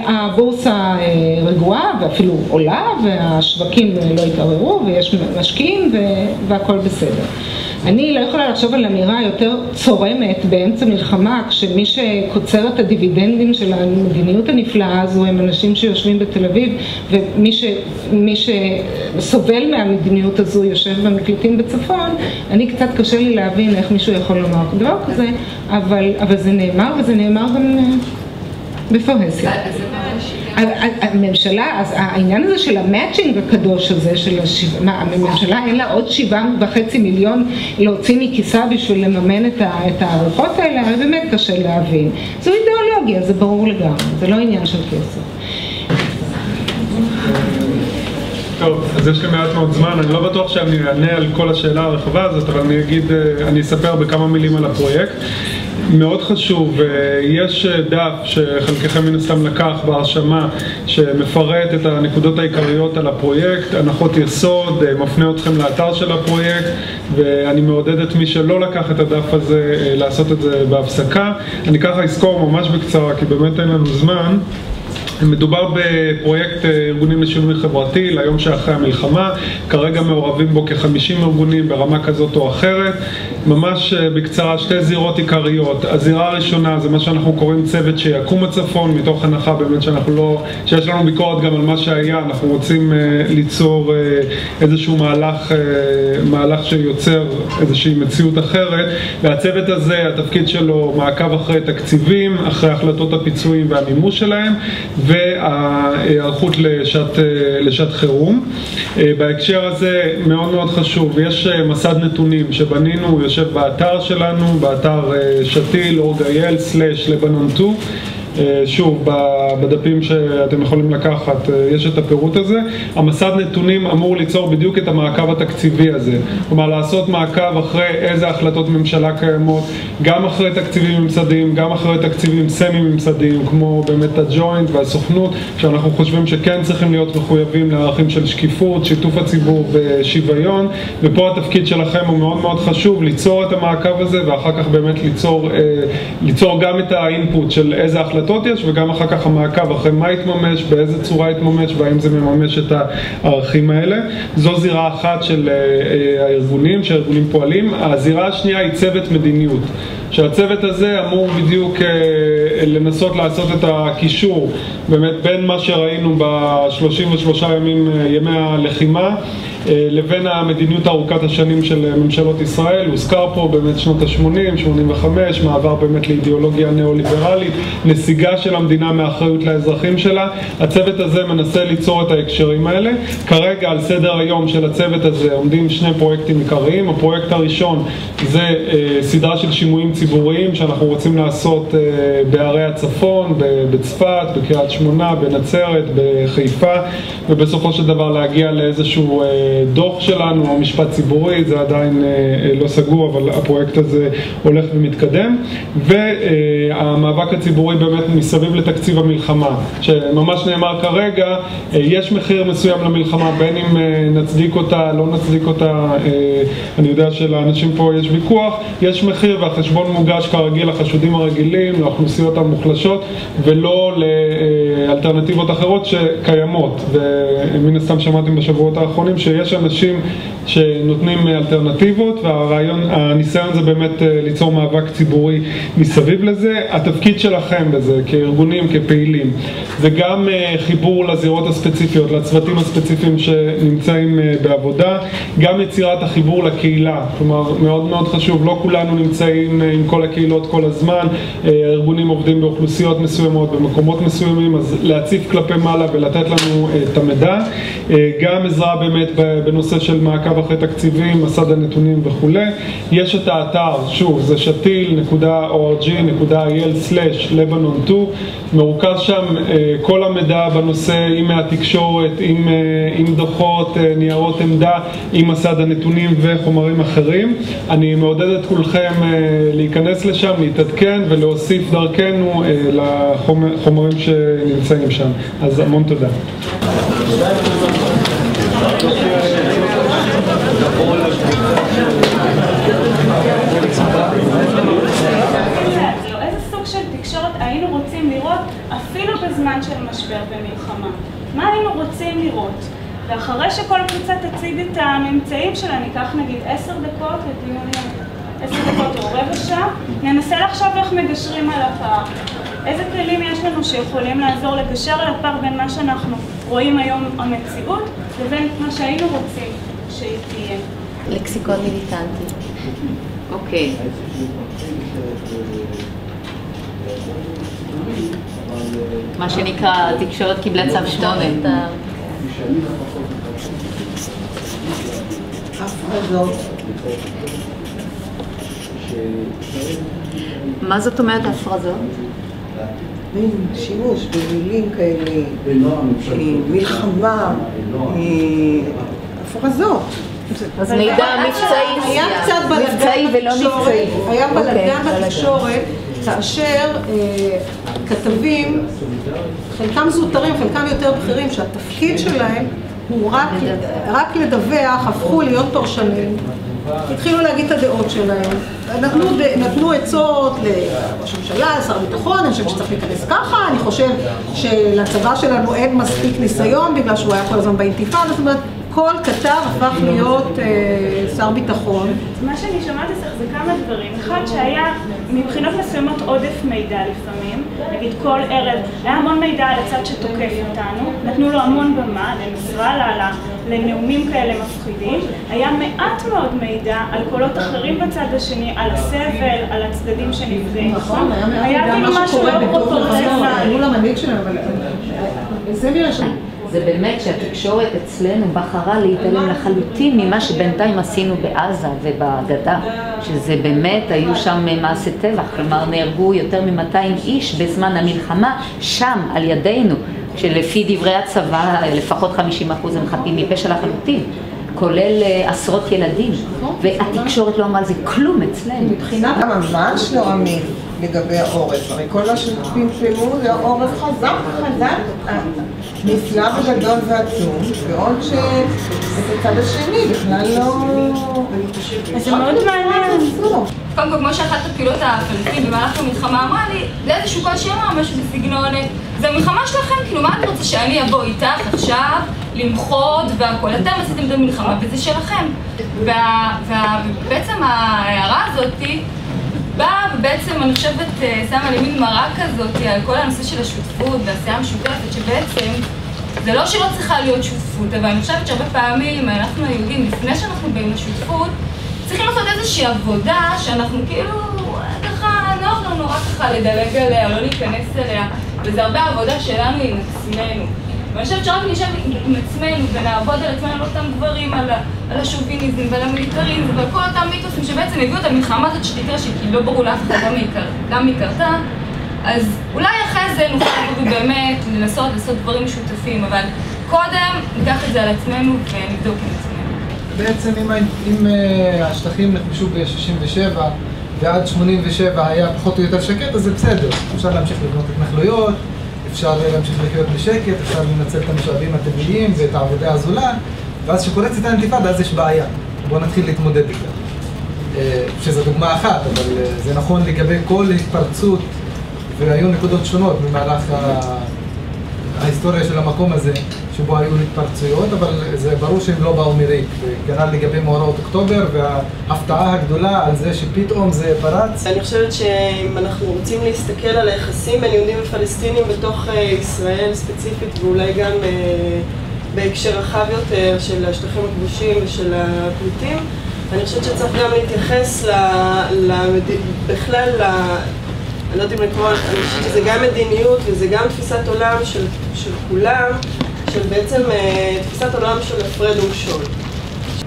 הבורסה אה, רגועה ואפילו עולה והשווקים לא התערערו ויש משקיעים והכל בסדר. אני לא יכולה לחשוב על אמירה יותר צורמת באמצע מלחמה כשמי שקוצר את הדיבידנדים של המדיניות הנפלאה הזו הם אנשים שיושבים בתל אביב ומי ש, שסובל מהמדיניות הזו יושב במקלטים בצפון אני קצת קשה לי להבין איך מישהו יכול לומר דבר כזה אבל, אבל זה נאמר וזה נאמר גם אה, בפרהסיה. הממשלה, אז העניין הזה של המאצ'ינג הקדוש הזה, של השבע, מה, הממשלה אין לה עוד שבעה וחצי מיליון להוציא מכיסה בשביל לממן את הארוחות האלה, אבל באמת קשה להבין. זו אידיאולוגיה, זה ברור לגמרי, זה לא עניין של כסף. טוב, אז יש לי מעט מאוד זמן, אני לא בטוח שאני אענה על כל השאלה הרחבה הזאת, אבל אני אגיד, אה, אני אספר בכמה מילים על הפרויקט. מאוד חשוב, יש דף שחלקכם מן הסתם לקח בהרשמה שמפרט את הנקודות העיקריות על הפרויקט, הנחות יסוד, מפנה אתכם לאתר של הפרויקט ואני מעודד את מי שלא לקח את הדף הזה לעשות את זה בהפסקה. אני ככה אזכור ממש בקצרה כי באמת אין לנו זמן. מדובר בפרויקט ארגונים לשינוי חברתי ליום שאחרי המלחמה, כרגע מעורבים בו כ-50 ארגונים ברמה כזאת או אחרת. ממש בקצרה שתי זירות עיקריות. הזירה הראשונה זה מה שאנחנו קוראים צוות שיקום הצפון, מתוך הנחה באמת שאנחנו לא, שיש לנו ביקורת גם על מה שהיה, אנחנו רוצים ליצור איזשהו מהלך, מהלך שיוצר איזושהי מציאות אחרת, והצוות הזה, התפקיד שלו מעקב אחרי תקציבים, אחרי החלטות הפיצויים והמימוש שלהם, וההיערכות לשעת, לשעת חירום. בהקשר הזה מאוד מאוד חשוב, יש מסד נתונים שבנינו, יושב באתר שלנו, באתר שתיל, org.il/לבנון 2 שוב, בדפים שאתם יכולים לקחת יש את הפירוט הזה. המסד נתונים אמור ליצור בדיוק את המעקב התקציבי הזה. כלומר, לעשות מעקב אחרי איזה החלטות ממשלה קיימות, גם אחרי תקציבים ממסדיים, גם אחרי תקציבים סמי-ממסדיים, כמו באמת הג'וינט והסוכנות, שאנחנו חושבים שכן צריכים להיות מחויבים לערכים של שקיפות, שיתוף הציבור ושוויון, ופה התפקיד שלכם הוא מאוד מאוד חשוב, ליצור את המעקב הזה, ואחר כך באמת ליצור, ליצור גם את האינפוט של איזה החלטות החלטות יש וגם אחר כך המעקב אחרי מה יתממש, באיזה צורה יתממש והאם זה מממש את הערכים האלה. זו זירה אחת של הארגונים, שהארגונים פועלים. הזירה השנייה היא צוות מדיניות. שהצוות הזה אמור בדיוק לנסות לעשות את הקישור באמת בין מה שראינו ב-33 ימים, ימי הלחימה לבין המדיניות ארוכת השנים של ממשלות ישראל, הוזכר פה באמת שנות ה-80, 85, מעבר באמת לאידיאולוגיה ניאו-ליברלית, נסיגה של המדינה מאחריות לאזרחים שלה, הצוות הזה מנסה ליצור את ההקשרים האלה. כרגע על סדר היום של הצוות הזה עומדים שני פרויקטים עיקריים, הפרויקט הראשון זה סדרה של שימועים ציבוריים שאנחנו רוצים לעשות בערי הצפון, בצפת, בקריית שמונה, בנצרת, בחיפה, ובסופו של דבר להגיע לאיזשהו דוח שלנו, או משפט ציבורי, זה עדיין לא סגור, אבל הפרויקט הזה הולך ומתקדם, והמאבק הציבורי באמת מסביב לתקציב המלחמה, שממש נאמר כרגע, יש מחיר מסוים למלחמה, בין אם נצדיק אותה, לא נצדיק אותה, אני יודע שלאנשים פה יש ויכוח, יש מחיר והחשבון מוגש כרגיל לחשודים הרגילים, לאוכלוסיות המוחלשות, ולא לאלטרנטיבות אחרות שקיימות, ומן הסתם שמעתם בשבועות האחרונים שיש אנשים שנותנים אלטרנטיבות והרעיון, הניסיון זה באמת ליצור מאבק ציבורי מסביב לזה. התפקיד שלכם בזה כארגונים, כפעילים, זה גם חיבור לזירות הספציפיות, לצוותים הספציפיים שנמצאים בעבודה, גם יצירת החיבור לקהילה, כלומר מאוד מאוד חשוב, לא כולנו נמצאים עם כל הקהילות כל הזמן, הארגונים עובדים באוכלוסיות מסוימות, במקומות מסוימים, אז להציף כלפי מעלה ולתת לנו את המידע, גם עזרה באמת בנושא של מעקב אחרי תקציבים, מסד הנתונים וכולי. יש את האתר, שוב, זה שתיל.org.il/lebanon2, מרוכז שם כל המידע בנושא, אם מהתקשורת, עם, עם דוחות, ניירות עמדה, עם מסד הנתונים וחומרים אחרים. אני מעודד את כולכם להיכנס לשם, להתעדכן ולהוסיף דרכנו לחומרים שנמצאים שם. אז המון תודה. היינו רוצים לראות בזמן של משבר ומלחמה. מה היינו רוצים לראות? ואחרי שכל קבוצה תציג את הממצאים שלה, ניקח נגיד עשר דקות לדיון, עשר דקות או רבע שעה, ננסה לחשוב איך מגשרים על הפער. איזה כלים יש לנו שיכולים לעזור לגשר על הפער בין מה שאנחנו רואים היום המציאות לבין מה שהיינו רוצים שהיא תהיה. לקסיקון מיליטנטי. אוקיי. מה שנקרא, התקשורת קיבלה צו שמונה. מה זאת אומרת הפרזות? מין שימוש במילים כאלה, מלחמה, הפרזות. אז מידע מבצעי, היה קצת ולא מבצעי. היה בלגן בתקשורת כאשר כתבים, חלקם זוטרים, חלקם יותר בכירים, שהתפקיד שלהם הוא רק, רק לדווח, הפכו להיות פרשנים התחילו להגיד את הדעות שלהם. נתנו, נתנו עצות לראש הממשלה, שר הביטחון, אני חושבת שצריך להיכנס ככה, אני חושב שלצבא שלנו אין מספיק ניסיון בגלל שהוא היה כל הזמן באינתיפאדה, זאת אומרת כל כתב הפך להיות אה, שר ביטחון. מה שאני שומעת אצלך זה כמה דברים. אחד שהיה מבחינות מסוימות עודף מידע לפעמים. נגיד כל ערב היה המון מידע על הצד שתוקף אותנו. נתנו לו המון במה, לנסראללה, לנאומים כאלה מפחידים. היה מעט מאוד מידע על קולות אחרים בצד השני, על הסבל, על הצדדים שנפגעים. נכון, היה כאילו משהו לא פרופורציונלי. מול המנהיג שלהם, אבל זה נראה שם. זה באמת שהתקשורת אצלנו בחרה להתעלם לחלוטין ממה שבינתיים עשינו בעזה ובגדה, שזה באמת, היו שם מעשי טבח, כלומר נהרגו יותר מ-200 איש בזמן המלחמה, שם, על ידינו, שלפי דברי הצבא לפחות 50% הם חפים מפשע לחלוטין. כולל עשרות ילדים, והתקשורת לא אמרה על זה כלום אצלנו. מבחינת ממש לא אמין לגבי העורף, הרי כל מה שפמפמו זה העורף חזק חזק, נפלא וגדול ועצום, בעוד שאת הצד השני בכלל לא... זה מאוד מעניין. קודם כל, כמו שאחת הפעילות הפלסטינית במהלך המלחמה אמרה לי, זה איזשהו קול שהיא אמרה משהו בסגנון, זה המלחמה שלכם, כאילו מה את רוצה שאני אבוא איתך עכשיו למחות והכל, אתם עשיתם את המלחמה וזה שלכם. ובעצם ההערה הזאתי באה ובעצם אני חושבת שמה לי מין מראה כזאת על כל הנושא של השותפות והעשייה המשותפת שבעצם זה לא שלא צריכה להיות שותפות, אבל אני חושבת שהרבה פעמים אנחנו היהודים, לפני שאנחנו באים לשותפות, צריכים לעשות איזושהי עבודה שאנחנו כאילו, ככה נוח לנו נורא ככה לדלג עליה, לא להיכנס אליה, וזה הרבה עבודה שלנו עם עצמנו. ואני חושבת שרק נשב עם עצמנו ונעבוד על עצמנו על אותם דברים, על, על השוביניזם ועל המיליטריזם ועל כל אותם מיתוסים שבעצם הביאו את המלחמה הזאת שתקרה, שכאילו לא ברור לאף אחד למה היא קרתה, אז אולי אחרי זה נוכל לבוא ובאמת לנסות לעשות דברים משותפים, אבל קודם ניקח את זה על עצמנו ונבדוק עם עצמנו. בעצם אם, אם uh, השטחים נכבשו ב-67' ועד 87' היה פחות או יותר שקט, אז זה בסדר. אפשר להמשיך לבנות התנחלויות, אפשר להמשיך לחיות בשקט, אפשר לנצל את המשאבים הטבעיים ואת העבודה הזולה, ואז כשקורצת האינתיפאדה אז יש בעיה. בואו נתחיל להתמודד איתה. Uh, שזו דוגמה אחת, אבל uh, זה נכון לגבי כל התפרצות והיו נקודות שונות במהלך ההיסטוריה של המקום הזה, שבו היו התפרצויות, אבל זה ברור שהם לא באו מריק. וכנ"ל לגבי מאורעות אוקטובר וההפתעה הגדולה על זה שפתאום זה פרץ. אני חושבת שאם אנחנו רוצים להסתכל על היחסים בין יהודים ופלסטינים בתוך ישראל ספציפית, ואולי גם בהקשר רחב יותר של השטחים הכבושים ושל הפליטים, אני חושבת שצריך גם להתייחס בכלל אני לא יודעת אם לקרוא, אני חושבת שזה גם מדיניות וזה גם תפיסת עולם של, של כולם, של בעצם אה, תפיסת עולם של הפרד ומשול.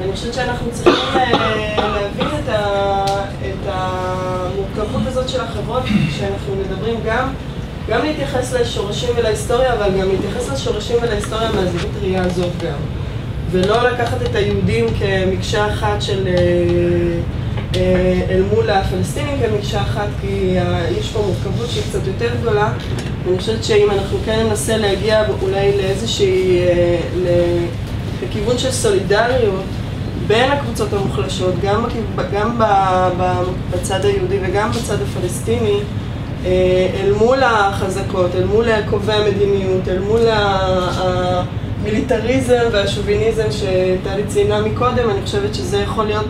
אני חושבת שאנחנו צריכים אה, להבין את, ה, את המורכבות הזאת של החברות, כשאנחנו מדברים גם, גם להתייחס לשורשים ולהיסטוריה, אבל גם להתייחס לשורשים ולהיסטוריה מהזווית ראייה הזאת גם. ולא לקחת את היהודים כמקשה אחת של... אל מול הפלסטינים כמקשה אחת, כי יש פה מורכבות שהיא קצת יותר גדולה. ואני חושבת שאם אנחנו כן ננסה להגיע אולי לאיזושהי, לכיוון של סולידריות בין הקבוצות המוחלשות, גם, גם בצד היהודי וגם בצד הפלסטיני, אל מול החזקות, אל מול קובעי המדיניות, אל מול המיליטריזם והשוביניזם שטלי ציינה מקודם, אני חושבת שזה יכול להיות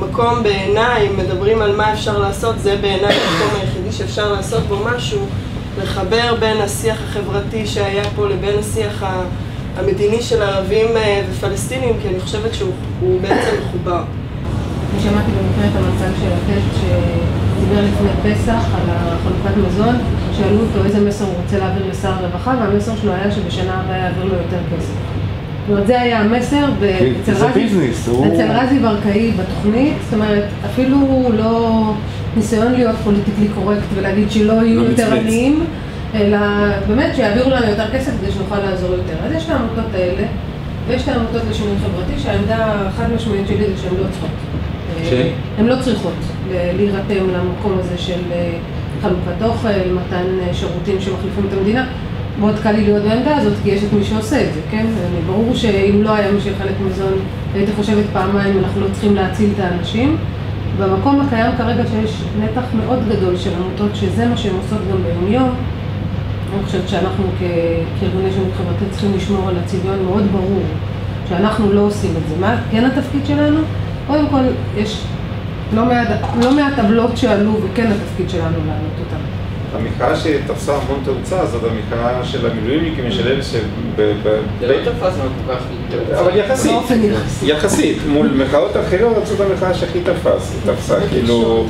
מקום בעיניי, מדברים על מה אפשר לעשות, זה בעיניי המקום היחידי שאפשר לעשות בו משהו, לחבר בין השיח החברתי שהיה פה לבין השיח המדיני של ערבים ופלסטינים, כי אני חושבת שהוא בעצם מחובר. אני שמעתי במקרה את המצב של הטסט שדיבר לפני פסח על חלוקת מזון, שאלו אותו איזה מסר הוא רוצה להעביר לשר הרווחה, והמסר שלו היה שבשנה הבאה יעביר לו יותר כסף. זאת זה היה המסר, ואצל רזי ברקאי בתוכנית, זאת אומרת, אפילו לא ניסיון להיות פוליטיקלי קורקט ולהגיד שלא יהיו יותר עניים, אלא באמת שיעבירו לנו יותר כסף כדי שנוכל לעזור יותר. אז יש את העמותות האלה, ויש את העמותות לשינוי חברתי, שהעמדה החד משמעית שלי זה שהן לא צריכות. הן לא צריכות להירתם למקום הזה של חלוקת אוכל, מתן שירותים שמחליפים את המדינה. מאוד קל לי להיות בעמדה הזאת, כי יש את מי שעושה את זה, כן? ברור שאם לא היה מי שיחלק מזון, הייתי חושבת פעמיים, אנחנו לא צריכים להציל את האנשים. במקום הקיים כרגע שיש נתח מאוד גדול של עמותות שזה מה שהן עושות גם ביומיום, אני חושבת שאנחנו כארגוני שירות חברתי צריכים לשמור על הצביון מאוד ברור שאנחנו לא עושים את זה. מה כן התפקיד שלנו? קודם כל, יש לא מעט, לא עוולות שעלו וכן התפקיד שלנו להעלות אותן. המחאה שתפסה המון תאוצה זאת המחאה של המילואימניקים של אלה שב... זה לא תפס כל כך תאוצה. אבל יחסית, יחסית, מול מחאות אחרות זאת המחאה שהכי תפס, תפסה, כאילו...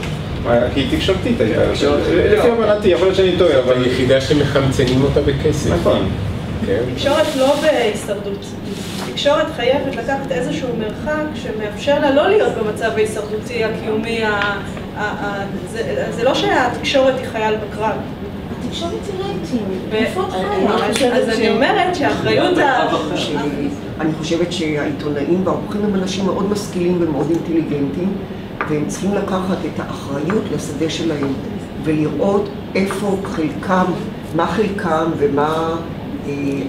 כי היא תקשורתית הייתה, לפי הבנתי, יכול להיות שאני טועה, אבל... היחידה שמחמצנים אותה בכסף. נכון. תקשורת לא בהישרדות. תקשורת חייבת לקחת איזשהו מרחק שמאפשר לה לא להיות במצב ההישרדותי הקיומי, זה לא שהתקשורת היא חייל בקרב. התקשורת היא רייטינג. איפה את חיה? אז אני אומרת שהאחריות ה... אני חושבת שהעיתונאים והעורכים הם אנשים מאוד משכילים ומאוד אינטליגנטים והם צריכים לקחת את האחריות לשדה שלהם ולראות איפה חלקם, מה חלקם ומה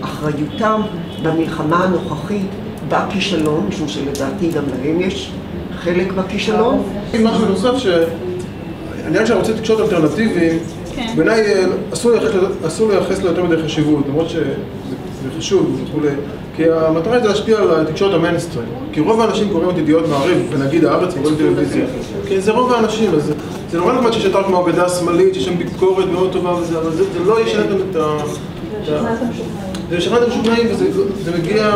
אחריותם במלחמה הנוכחית בכישלון, משום שלדעתי גם להם יש חלק בכישלון. משהו נוסף, שהעניין של ערוצי תקשורת אלטרנטיביים, בעיניי אסור לייחס לו יותר מדי חשיבות, למרות שזה חשוב וכולי, כי המטרה היא להשפיע על התקשורת המיינסטרים, כי רוב האנשים קוראים את ידיעות מעריב, ונגיד הארץ ורואים טלוויזיה, כי זה רוב האנשים, אז זה נורא נחמד שיש אתר כמו אגדה השמאלית, שיש שם ביקורת מאוד טובה וזה, אבל זה לא ישנה גם את ה... זה לשכנע את המשוכנעים וזה מגיע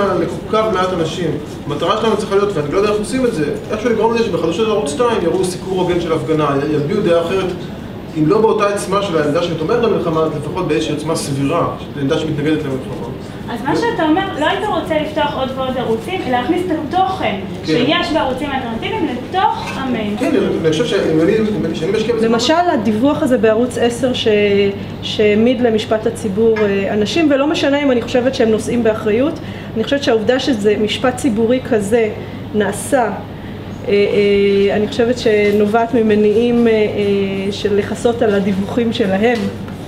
כך מעט אנשים. המטרה שלנו צריכה להיות, ואני לא יודע איך עושים את זה, איכשהו לגרום לזה שבחדשות ערוץ 2 יראו סיקור הוגן של הפגנה, יביעו דעה אחרת, אם לא באותה עוצמה של העמדה שתומכת במלחמה, לפחות באיזושהי עוצמה סבירה, עמדה שמתנגדת למלחמה. אז מה שאתה אומר, לא היית רוצה לפתוח עוד ועוד ערוצים, אלא להכניס את התוכן שיש בערוצים האלטרנטיביים לתוך המיין. כן, אני חושב שאני משקיע בזה... למשל הדיווח הזה בערוץ 10 שהעמיד למשפט הציבור אנשים, ולא משנה אם אני חושבת שהם נושאים באחריות, אני חושבת שהעובדה שזה משפט ציבורי כזה נעשה אני חושבת שנובעת ממניעים של לכסות על הדיווחים שלהם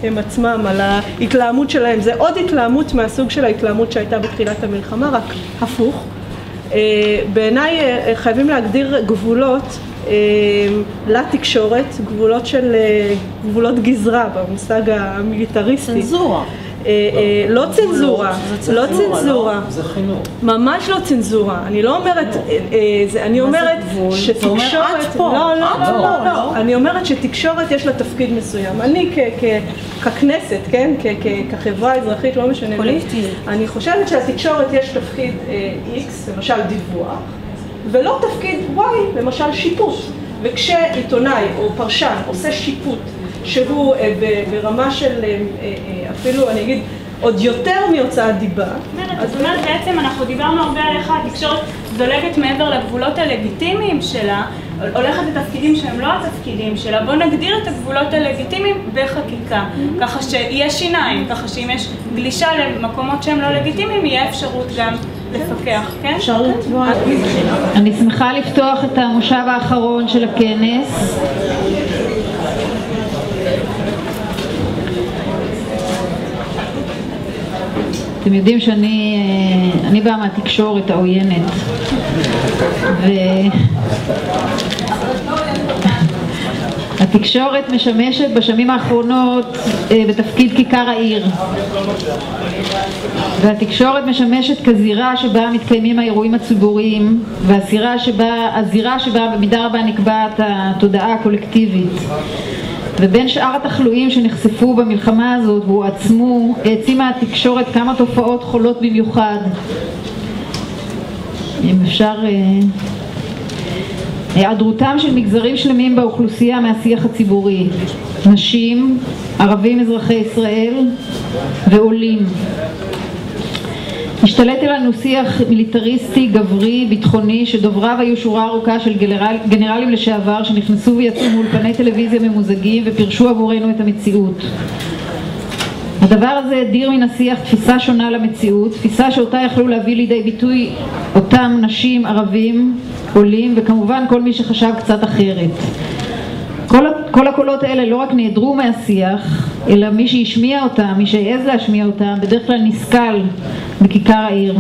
הם עצמם, על ההתלהמות שלהם. זה עוד התלהמות מהסוג של ההתלהמות שהייתה בתחילת המלחמה, רק הפוך. בעיניי חייבים להגדיר גבולות לתקשורת, גבולות של, גבולות גזרה במושג המיליטריסטי. צנזורה. לא צנזורה, לא צנזורה, זה חינוך. ממש לא צנזורה, אני לא אומרת, אני אומרת שתקשורת, לא, לא, לא, אני אומרת שתקשורת יש לה תפקיד מסוים, אני ככנסת, כן, כחברה אזרחית, לא משנה לי, אני חושבת שהתקשורת יש תפקיד X, למשל דיווח, ולא תפקיד Y, למשל שיפוט, וכשעיתונאי או פרשן עושה שיפוט שהוא ברמה של אפילו, אני אגיד, עוד יותר מהוצאת דיבה. זאת אומרת, בעצם אנחנו דיברנו הרבה על איך התקשורת זולגת מעבר לגבולות הלגיטימיים שלה, הולכת לתפקידים שהם לא התפקידים שלה, בואו נגדיר את הגבולות הלגיטימיים בחקיקה, ככה שיהיה שיניים, ככה שאם יש גלישה למקומות שהם לא לגיטימיים, יהיה אפשרות גם לפקח, כן? אפשר לתבוע. אני שמחה לפתוח את המושב האחרון של הכנס. אתם יודעים שאני באה מהתקשורת העוינת והתקשורת משמשת בשנים האחרונות בתפקיד כיכר העיר. והתקשורת משמשת כזירה שבה מתקיימים האירועים הציבוריים והזירה שבה, שבה במידה רבה נקבעת התודעה הקולקטיבית ובין שאר התחלואים שנחשפו במלחמה הזאת והועצמו, העצימה התקשורת כמה תופעות חולות במיוחד. אם אפשר... היעדרותם של מגזרים שלמים באוכלוסייה מהשיח הציבורי, נשים, ערבים אזרחי ישראל ועולים. השתלט עלינו שיח מיליטריסטי, גברי, ביטחוני, שדובריו היו שורה ארוכה של גנרל, גנרלים לשעבר שנכנסו ויצאו מאולפני טלוויזיה ממוזגים ופירשו עבורנו את המציאות. הדבר הזה הדיר מן השיח תפיסה שונה למציאות, תפיסה שאותה יכלו להביא לידי ביטוי אותם נשים, ערבים, עולים וכמובן כל מי שחשב קצת אחרת. כל הקולות האלה לא רק נעדרו מהשיח, אלא מי שהשמיע אותם, מי שהעז להשמיע אותם, בדרך כלל נסכל בכיכר העיר.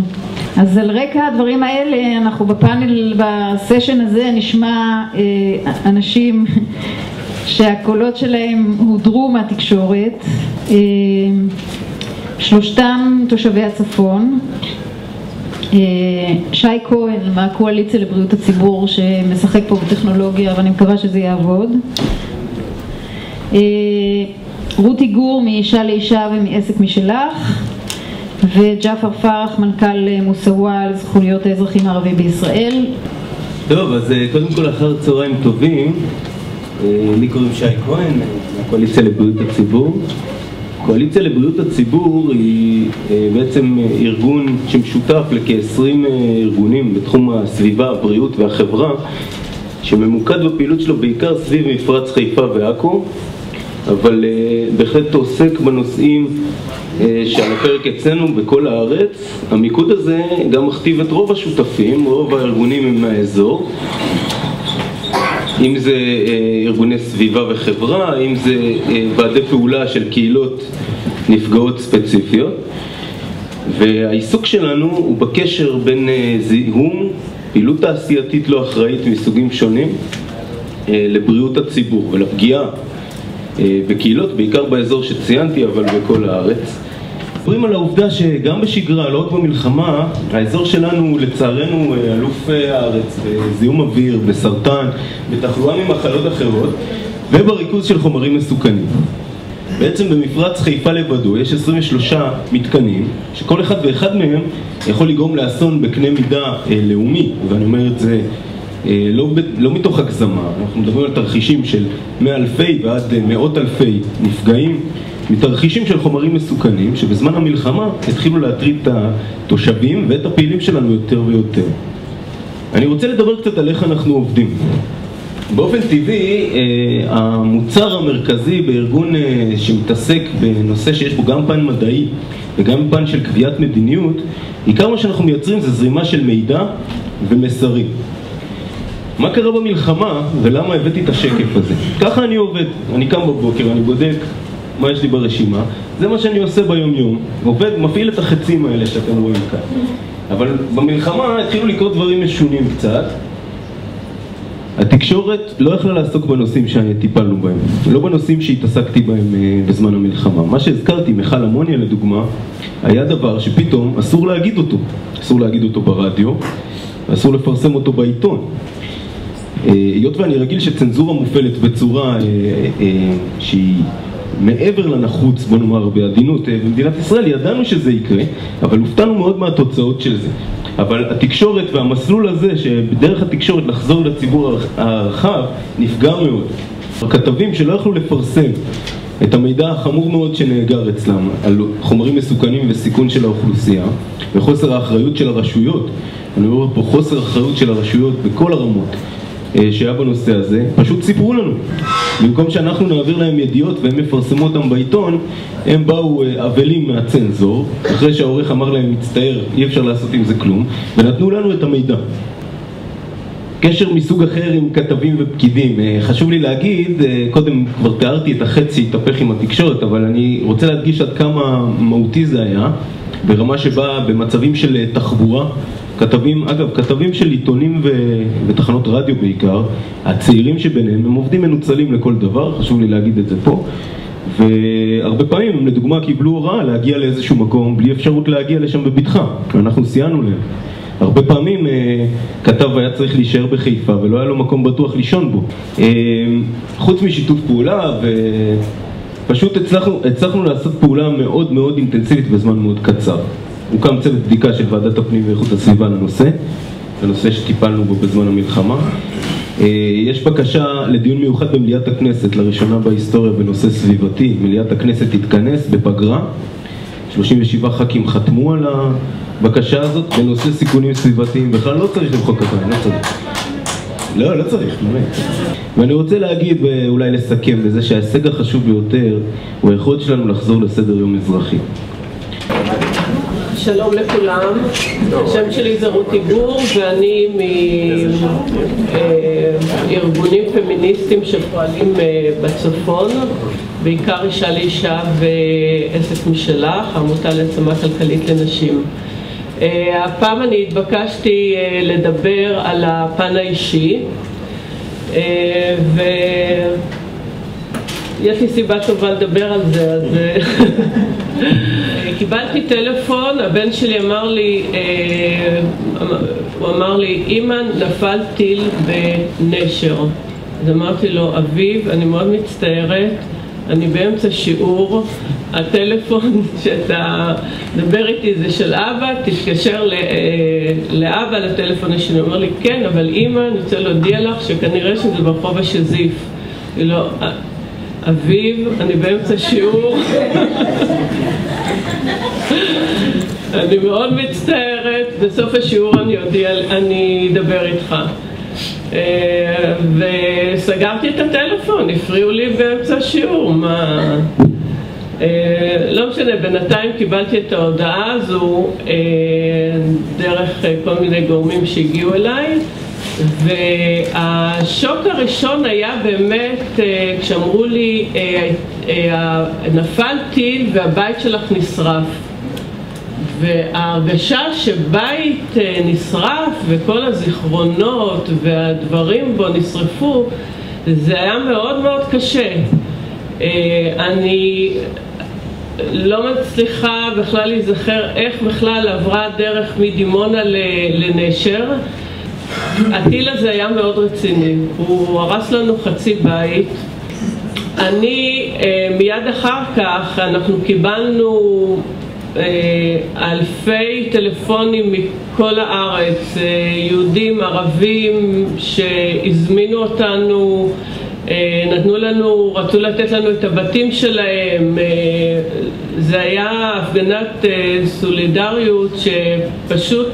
אז על רקע הדברים האלה, אנחנו בפאנל, בסשן הזה נשמע אה, אנשים שהקולות שלהם הודרו מהתקשורת, אה, שלושתם תושבי הצפון, אה, שי כהן מהקואליציה לבריאות הציבור שמשחק פה בטכנולוגיה ואני מקווה שזה יעבוד רותי גור מאישה לאישה ומעסק משלך וג'עפר פרח מנכ"ל מוסאווה על זכויות האזרחים הערבים בישראל. טוב, אז אה, קודם כל אחר צהריים טובים. לי קוראים שי כהן מהקואליציה לבריאות הציבור. קואליציה לבריאות הציבור היא אה, בעצם ארגון שמשותף לכ-20 אה, ארגונים בתחום הסביבה, הבריאות והחברה שממוקד בפעילות שלו בעיקר סביב מפרץ חיפה ועכו אבל אה, בהחלט עוסק בנושאים שעל הפרק אצלנו בכל הארץ. המיקוד הזה גם מכתיב את רוב השותפים, רוב הארגונים הם מהאזור. אם זה אה, ארגוני סביבה וחברה, אם זה ועדי פעולה של קהילות נפגעות ספציפיות. והעיסוק שלנו הוא בקשר בין זיהום, פעילות תעשייתית לא אחראית מסוגים שונים לבריאות הציבור ולפגיעה בקהילות, בעיקר באזור שציינתי אבל בכל הארץ מדברים על העובדה שגם בשגרה, לא רק במלחמה, האזור שלנו לצערנו אלוף הארץ בזיהום אוויר, בסרטן, בתחלואה ממחלות אחרות ובריכוז של חומרים מסוכנים. בעצם במפרץ חיפה לבדו יש 23 מתקנים שכל אחד ואחד מהם יכול לגרום לאסון בקנה מידה אה, לאומי ואני אומר את זה אה, לא, לא מתוך הגזמה, אנחנו מדברים על תרחישים של מאה אלפי ועד אה, מאות אלפי נפגעים מתרחישים של חומרים מסוכנים שבזמן המלחמה התחילו להטריד את התושבים ואת הפעילים שלנו יותר ויותר. אני רוצה לדבר קצת על איך אנחנו עובדים. באופן טבעי, אה, המוצר המרכזי בארגון אה, שמתעסק בנושא שיש בו גם פן מדעי וגם פן של קביעת מדיניות, עיקר מה שאנחנו מייצרים זה זרימה של מידע ומסרים. מה קרה במלחמה ולמה הבאתי את השקף הזה? ככה אני עובד, אני קם בבוקר, אני בודק מה יש לי ברשימה, זה מה שאני עושה ביום יום, עובד, מפעיל את החצים האלה שאתם רואים כאן. אבל במלחמה התחילו לקרות דברים משונים קצת. התקשורת לא יכלה לעסוק בנושאים שטיפלנו בהם, לא בנושאים שהתעסקתי בהם אה, בזמן המלחמה. מה שהזכרתי, מכל אמוניה לדוגמה, היה דבר שפתאום אסור להגיד אותו. אסור להגיד אותו ברדיו, אסור לפרסם אותו בעיתון. אה, היות ואני רגיל שצנזורה מופעלת בצורה אה, שהיא מעבר לנחוץ, בוא נאמר בעדינות, אה, במדינת ישראל ידענו שזה יקרה, אבל הופתענו מאוד מהתוצאות של זה. אבל התקשורת והמסלול הזה, שבדרך התקשורת לחזור לציבור הרחב, נפגע מאוד. הכתבים שלא יכלו לפרסם את המידע החמור מאוד שנאגר אצלם על חומרים מסוכנים וסיכון של האוכלוסייה וחוסר האחריות של הרשויות, אני אומר פה חוסר אחריות של הרשויות בכל הרמות אה, שהיה בנושא הזה, פשוט סיפרו לנו. במקום שאנחנו נעביר להם ידיעות והם יפרסמו אותם בעיתון, הם באו אה, אבלים מהצנזור, אחרי שהעורך אמר להם מצטער, אי אפשר לעשות עם זה כלום, ונתנו לנו את המידע. קשר מסוג אחר עם כתבים ופקידים. אה, חשוב לי להגיד, קודם כבר תיארתי את החץ שהתהפך עם התקשורת, אבל אני רוצה להדגיש עד כמה מהותי זה היה, ברמה שבה במצבים של תחבורה, כתבים, אגב, כתבים של עיתונים ו... ותחנות רדיו בעיקר, הצעירים שביניהם הם עובדים מנוצלים לכל דבר, חשוב לי להגיד את זה פה, והרבה פעמים הם לדוגמה קיבלו הוראה להגיע לאיזשהו מקום בלי אפשרות להגיע לשם בבטחה, ואנחנו סייענו להם. הרבה פעמים אה, כתב היה צריך להישאר בחיפה ולא היה לו מקום בטוח לישון בו. אה, חוץ משיתוף פעולה ופשוט הצלחנו, הצלחנו לעשות פעולה מאוד מאוד אינטנסיבית בזמן מאוד קצר. הוקם צוות בדיקה של ועדת הפנים ואיכות הסביבה לנושא, לנושא שטיפלנו בו בזמן המלחמה. אה, יש בקשה לדיון מיוחד במליאת הכנסת, לראשונה בהיסטוריה בנושא סביבתי. מליאת הכנסת תתכנס בפגרה, 37 ח"כים חתמו על הבקשה הזאת בנושא סיכונים סביבתיים. בכלל לא צריך למחוק אותם, לא צריך. לא, לא צריך, באמת. ואני רוצה להגיד ואולי לסכם בזה שההישג החשוב ביותר הוא היכולת שלנו לחזור לסדר יום אזרחי. שלום לכולם, השם שלי זה רותי גור ואני מארגונים פמיניסטיים שפועלים אה, בצפון, בעיקר אישה לאישה ועסק משלך, העמותה להעצמה כלכלית לנשים. אה, הפעם אני התבקשתי אה, לדבר על הפן האישי. ויש לי סיבה טובה לדבר על זה, אז קיבלתי טלפון, הבן שלי אמר לי, אה, הוא אמר לי, אימא נפל טיל בנשר. אז אמרתי לו, אביב, אני מאוד מצטערת, אני באמצע שיעור, הטלפון שאתה מדבר איתי זה של אבא, תתקשר אה, לאבא לטלפון השני. הוא אומר לי, כן, אבל אימא, אני רוצה להודיע לך שכנראה שזה ברחוב השזיף. אמרתי לו, אביב, אני באמצע שיעור. אני מאוד מצטערת, בסוף השיעור אני אודיע, אני אדבר איתך. אה, וסגרתי את הטלפון, הפריעו לי באמצע השיעור, מה... אה, לא משנה, בינתיים קיבלתי את ההודעה הזו אה, דרך כל מיני גורמים שהגיעו אליי והשוק הראשון היה באמת כשאמרו לי נפל טיל והבית שלך נשרף וההרגשה שבית אה, נשרף וכל הזיכרונות והדברים בו נשרפו זה היה מאוד מאוד קשה. אה, אני לא מצליחה בכלל להיזכר איך בכלל עברה הדרך מדימונה לנשר. הטיל הזה היה מאוד רציני, הוא הרס לנו חצי בית. אני אה, מיד אחר כך, אנחנו קיבלנו אה, אלפי טלפונים מכל הארץ, אה, יהודים, ערבים, שהזמינו אותנו, נתנו לנו, רצו לתת לנו את הבתים שלהם, זה היה הפגנת סולידריות שפשוט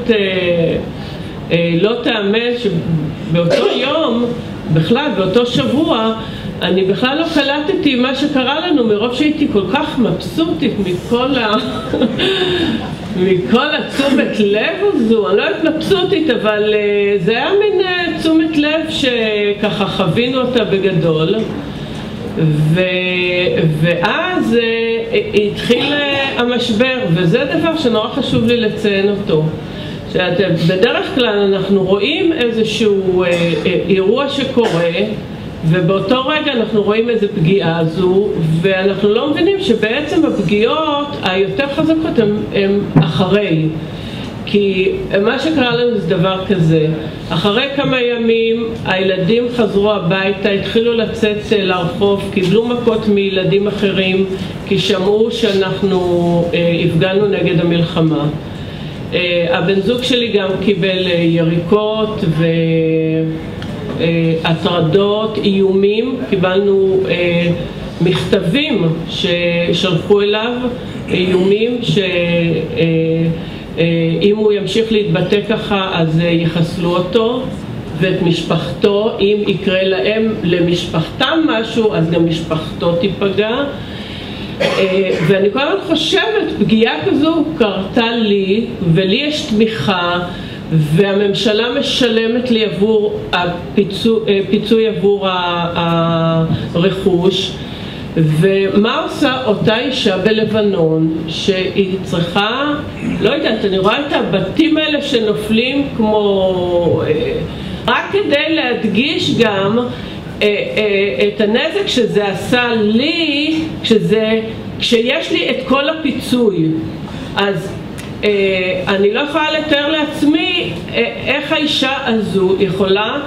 לא תאמן שבאותו יום, בכלל באותו שבוע, אני בכלל לא קלטתי מה שקרה לנו מרוב שהייתי כל כך מבסוטית מכל ה... מכל התשומת לב הזו, אני לא יודעת מבסוטית, אבל uh, זה היה מין uh, תשומת לב שככה חווינו אותה בגדול ו... ואז התחיל המשבר, וזה דבר שנורא חשוב לי לציין אותו. בדרך כלל אנחנו רואים איזשהו uh, uh, אירוע שקורה ובאותו רגע אנחנו רואים איזה פגיעה זו, ואנחנו לא מבינים שבעצם הפגיעות היותר חזקות הן אחרי. כי מה שקרה לנו זה דבר כזה, אחרי כמה ימים הילדים חזרו הביתה, התחילו לצאת לרחוב, קיבלו מכות מילדים אחרים, כי שמעו שאנחנו אה, הפגנו נגד המלחמה. אה, הבן זוג שלי גם קיבל אה, יריקות ו... אה, איומים, קיבלנו מכתבים ששלחו אליו, איומים שאם אה, הוא ימשיך להתבטא ככה אז יחסלו אותו ואת משפחתו, אם יקרה להם, למשפחתם משהו, אז גם משפחתו תיפגע. ואני כל הזמן חושבת, פגיעה כזו קרתה לי, ולי יש תמיכה, והממשלה משלמת לי עבור הפיצוי, אה, פיצוי עבור הרכוש. ומה עושה אותה אישה בלבנון שהיא צריכה, לא יודעת, אני רואה את הבתים האלה שנופלים כמו... אה, רק כדי להדגיש גם אה, את הנזק שזה עשה לי, כשזה, כשיש לי את כל הפיצוי אז אה, אני לא יכולה לתאר לעצמי אה, איך האישה הזו יכולה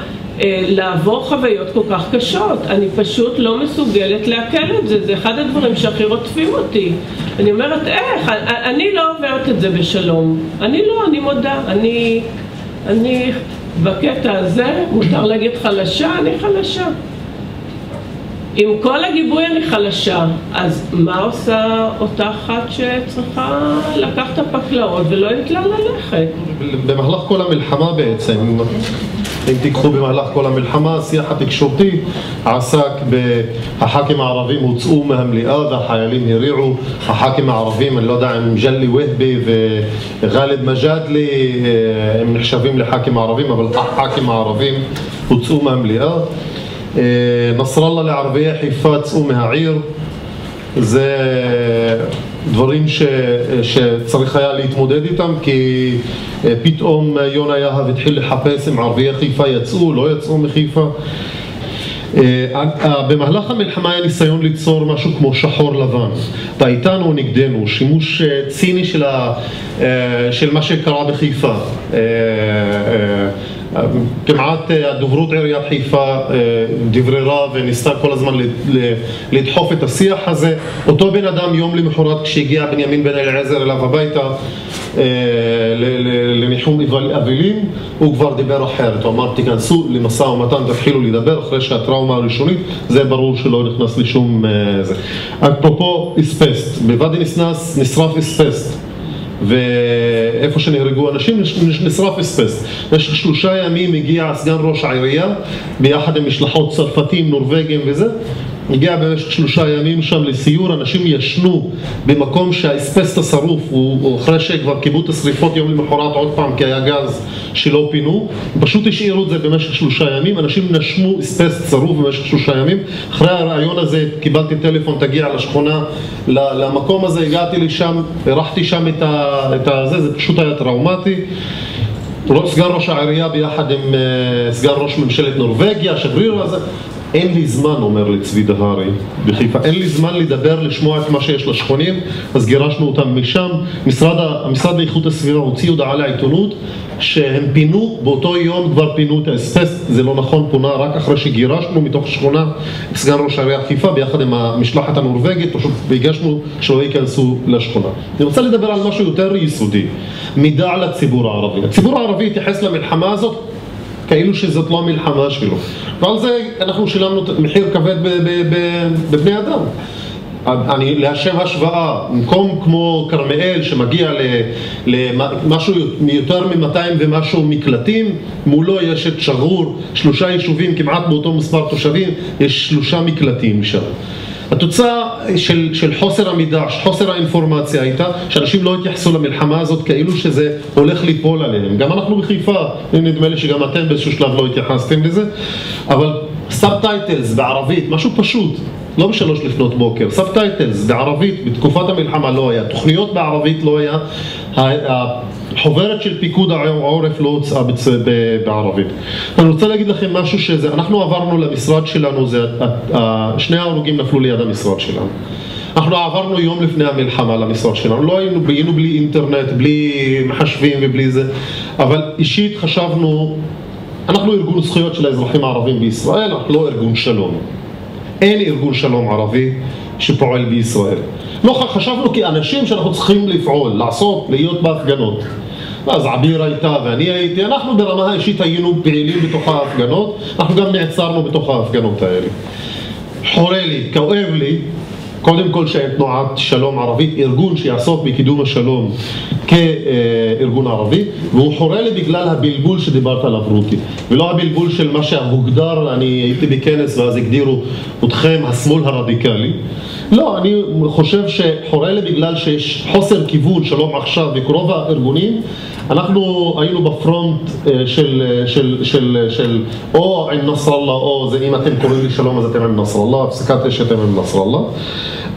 אה, לעבור חוויות כל כך קשות. אני פשוט לא מסוגלת לעכל את זה, זה אחד הדברים שהכי רודפים אותי. אני אומרת, איך? אני לא עוברת את זה בשלום. אני לא, אני מודה. אני, אני בקטע הזה, מותר להגיד חלשה, אני חלשה. עם כל הגיבוי אני חלשה, אז מה עושה אותה אחת שצריכה לקחת את הפקלאות ולא יודעת לאן ללכת? במהלך כל המלחמה בעצם, אם תיקחו במהלך כל המלחמה, השיח התקשורתי עסק בח"כים הערבים הוצאו מהמליאה והחיילים הריעו, הח"כים הערבים, אני לא יודע אם ג'לי והבי וגאלב מג'אדלי אה, הם נחשבים לח"כים הערבים, אבל הח"כים הערבים הוצאו מהמליאה. אה, נסראללה לערביי חיפה צאו מהעיר, זה דברים ש, שצריך היה להתמודד איתם כי אה, פתאום יונה יהב התחיל לחפש אם ערביי חיפה יצאו, לא יצאו מחיפה. אה, במהלך המלחמה היה ניסיון ליצור משהו כמו שחור לבן, ואיתנו או נגדנו, שימוש ציני של, ה, של מה שקרה בחיפה כמעט אה, דוברות עיריית חיפה אה, דבררה וניסתה כל הזמן לדחוף את השיח הזה. אותו בן אדם יום למחרת כשהגיע בנימין בן אליעזר אליו הביתה אה, לניחום אבלים, הוא כבר דיבר אחרת. הוא אמר תיכנסו למשא ומתן, תתחילו לדבר אחרי שהטראומה הראשונית, זה ברור שלא נכנס לשום זה. אפרופו אספסט, בוואדי נשרף אספסט. ואיפה שנהרגו אנשים נשרף אספסט. במשך שלושה ימים הגיע סגן ראש העירייה ביחד עם משלחות צרפתים, נורבגים וזה הגיע במשך שלושה ימים שם לסיור, אנשים ישנו במקום שהאספסט השרוף, הוא אחרי שכבר קיבלו את השריפות יום למחרת עוד פעם כי היה גז שלא פינו, פשוט השאירו את זה במשך שלושה ימים, אנשים נשמו אספסט שרוף במשך שלושה ימים, אחרי הרעיון הזה קיבלתי טלפון, תגיע לשכונה, למקום הזה, הגעתי לשם, אירחתי שם את, ה, את הזה, זה פשוט היה טראומטי. סגן ראש העירייה ביחד עם uh, סגן ראש ממשלת נורבגיה, שגריר הזה, אין לי זמן, אומר לי צבי דהרי בחיפה, אין לי זמן לדבר, לשמוע את מה שיש לשכונים, אז גירשנו אותם משם. משרד, המשרד לאיכות הסביבה הוציא הודעה לעיתונות שהם פינו, באותו יום כבר פינו את האספסט, זה לא נכון, פונה רק אחרי שגירשנו מתוך שכונה את סגן ראש עיריית חיפה ביחד עם המשלחת הנורבגית, פשוט הגשנו שלא ייכנסו לשכונה. אני רוצה לדבר על משהו יותר יסודי, מידע לציבור הערבי. הציבור הערבי התייחס למלחמה הזאת כאילו שזאת לא המלחמה שלו. ועל זה אנחנו שילמנו מחיר כבד בבני אדם. אני, לשם השוואה, מקום כמו כרמיאל שמגיע למשהו יותר מ-200 ומשהו מקלטים, מולו יש את שגור, שלושה יישובים כמעט באותו מספר תושבים, יש שלושה מקלטים שם. התוצאה של, של חוסר המידע, חוסר האינפורמציה הייתה שאנשים לא התייחסו למלחמה הזאת כאילו שזה הולך ליפול עליהם. גם אנחנו בחיפה, נדמה לי שגם אתם באיזשהו שלב לא התייחסתם לזה, אבל subtitles בערבית, משהו פשוט, לא בשלוש לפנות בוקר, subtitles בערבית בתקופת המלחמה לא היה, תוכניות בערבית לא היה, החוברת של פיקוד העורף לא הוצאה בערבית. אני רוצה להגיד לכם משהו שזה, אנחנו עברנו למשרד שלנו, זה, שני ההרוגים נפלו ליד המשרד שלנו. אנחנו עברנו יום לפני המלחמה למשרד שלנו, לא היינו, היינו בלי אינטרנט, בלי מחשבים ובלי זה, אבל אישית חשבנו, אנחנו ארגון זכויות של האזרחים הערבים בישראל, אנחנו לא ארגון שלום. אין ארגון שלום ערבי שפועל בישראל. לא חשבנו כאנשים שאנחנו צריכים לפעול, לעשות, להיות בהפגנות. ואז עביר הייתה ואני הייתי, אנחנו ברמה האישית היינו פעילים בתוך ההפגנות, אנחנו גם נעצרנו בתוך ההפגנות האלה. חורה לי, כואב לי, קודם כל שאין תנועת שלום ערבית, ארגון שיעסוק בקידום השלום כארגון ערבי, והוא חורה לי בגלל הבלבול שדיברת עליו רותי, ולא הבלבול של מה שהוגדר, אני הייתי בכנס ואז הגדירו אתכם השמאל הרדיקלי. לא, אני חושב שחורה לי בגלל שיש חוסר כיוון שלום עכשיו בקרוב הארגונים אנחנו היינו בפרונט אה, של, של, של, של או עם נסראללה או זה אם אתם קוראים לי שלום אז אתם עם נסראללה, הפסקת אש אתם עם נסראללה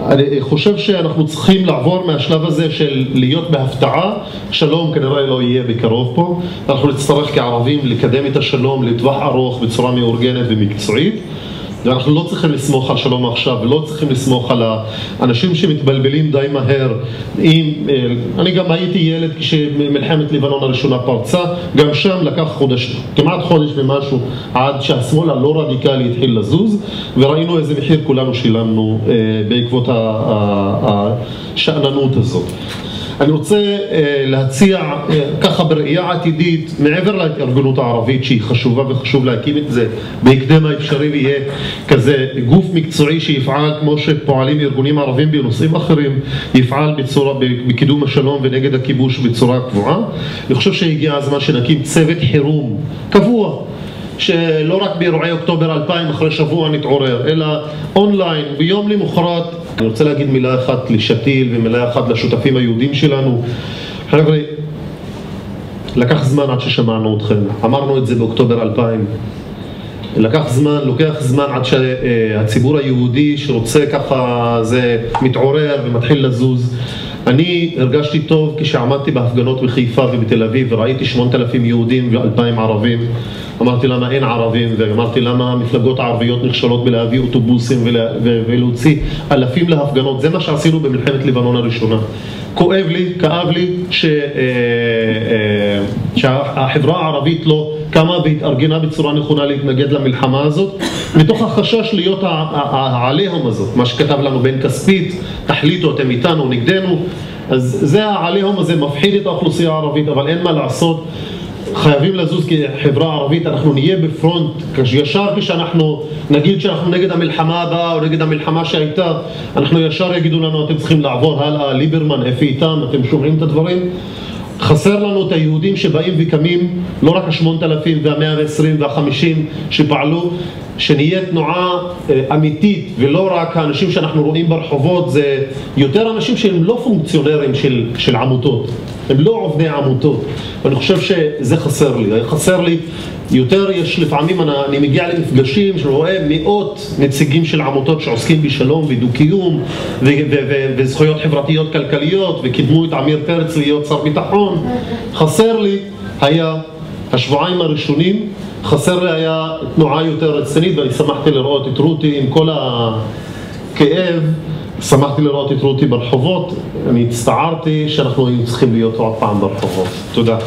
אני חושב שאנחנו צריכים לעבור מהשלב הזה של להיות בהפתעה, שלום כנראה לא יהיה בקרוב פה, אנחנו נצטרך כערבים לקדם את השלום לטווח ארוך בצורה מאורגנת ומקצועית ואנחנו לא צריכים לסמוך על שלום עכשיו, ולא צריכים לסמוך על האנשים שמתבלבלים די מהר. עם, אה, אני גם הייתי ילד כשמלחמת לבנון הראשונה פרצה, גם שם לקח חודש, כמעט חודש ומשהו, עד שהשמאל הלא רדיקלי התחיל לזוז, וראינו איזה מחיר כולנו שילמנו אה, בעקבות השאננות הזאת. אני רוצה אה, להציע אה, ככה בראייה עתידית, מעבר להתארגנות הערבית שהיא חשובה וחשוב להקים את זה בהקדם האפשרי ויהיה כזה גוף מקצועי שיפעל כמו שפועלים ארגונים ערבים בנושאים אחרים, יפעל בצורה, בקידום השלום ונגד הכיבוש בצורה קבועה. אני חושב שהגיע הזמן שנקים צוות חירום קבוע שלא רק באירועי אוקטובר 2000 אחרי שבוע נתעורר, אלא אונליין, ביום למחרת. אני רוצה להגיד מילה אחת לשתיל ומילה אחת לשותפים היהודים שלנו. חבר'ה, לקח זמן עד ששמענו אתכם, אמרנו את זה באוקטובר 2000. לקח זמן, לוקח זמן עד שהציבור היהודי שרוצה ככה, זה מתעורר ומתחיל לזוז. אני הרגשתי טוב כשעמדתי בהפגנות בחיפה ובתל אביב וראיתי 8,000 יהודים ו-2,000 ערבים. אמרתי למה אין ערבים ואמרתי למה המפלגות הערביות נכשלות בלהביא אוטובוסים ולה, ולהוציא אלפים להפגנות. זה מה שעשינו במלחמת לבנון הראשונה. כואב לי, כאב לי ש, אה, אה, שהחברה הערבית לא קמה והתארגנה בצורה נכונה להתנגד למלחמה הזאת מתוך החשש להיות העליהום הזאת, מה שכתב לנו בן כספית, תחליטו אתם איתנו, נגדנו אז זה העליהום הזה מפחיד את האוכלוסייה הערבית אבל אין מה לעשות חייבים לזוז כחברה ערבית, אנחנו נהיה בפרונט, ישר כשאנחנו נגיד שאנחנו נגד המלחמה הבאה או נגד המלחמה שהייתה, אנחנו ישר יגידו לנו אתם צריכים לעבור הלאה, ליברמן, איפה איתם, אתם שומעים את הדברים? חסר לנו את היהודים שבאים וקמים, לא רק השמונת אלפים והמאה ועשרים והחמישים שפעלו, שנהיה תנועה אה, אמיתית ולא רק האנשים שאנחנו רואים ברחובות, זה יותר אנשים שהם לא פונקציונרים של, של עמותות, הם לא עובדי עמותות, ואני חושב שזה חסר לי, חסר לי יותר, יש לפעמים, אני, אני מגיע למפגשים שרואה מאות נציגים של עמותות שעוסקים בשלום ודו-קיום וזכויות חברתיות כלכליות וקידמו את עמיר פרץ להיות שר ביטחון, חסר לי היה השבועיים הראשונים חסר לי היה תנועה יותר רצינית ואני שמחתי לראות את רותי עם כל הכאב, שמחתי לראות את רותי ברחובות, אני הצטערתי שאנחנו היינו צריכים להיות עוד פעם ברחובות. תודה.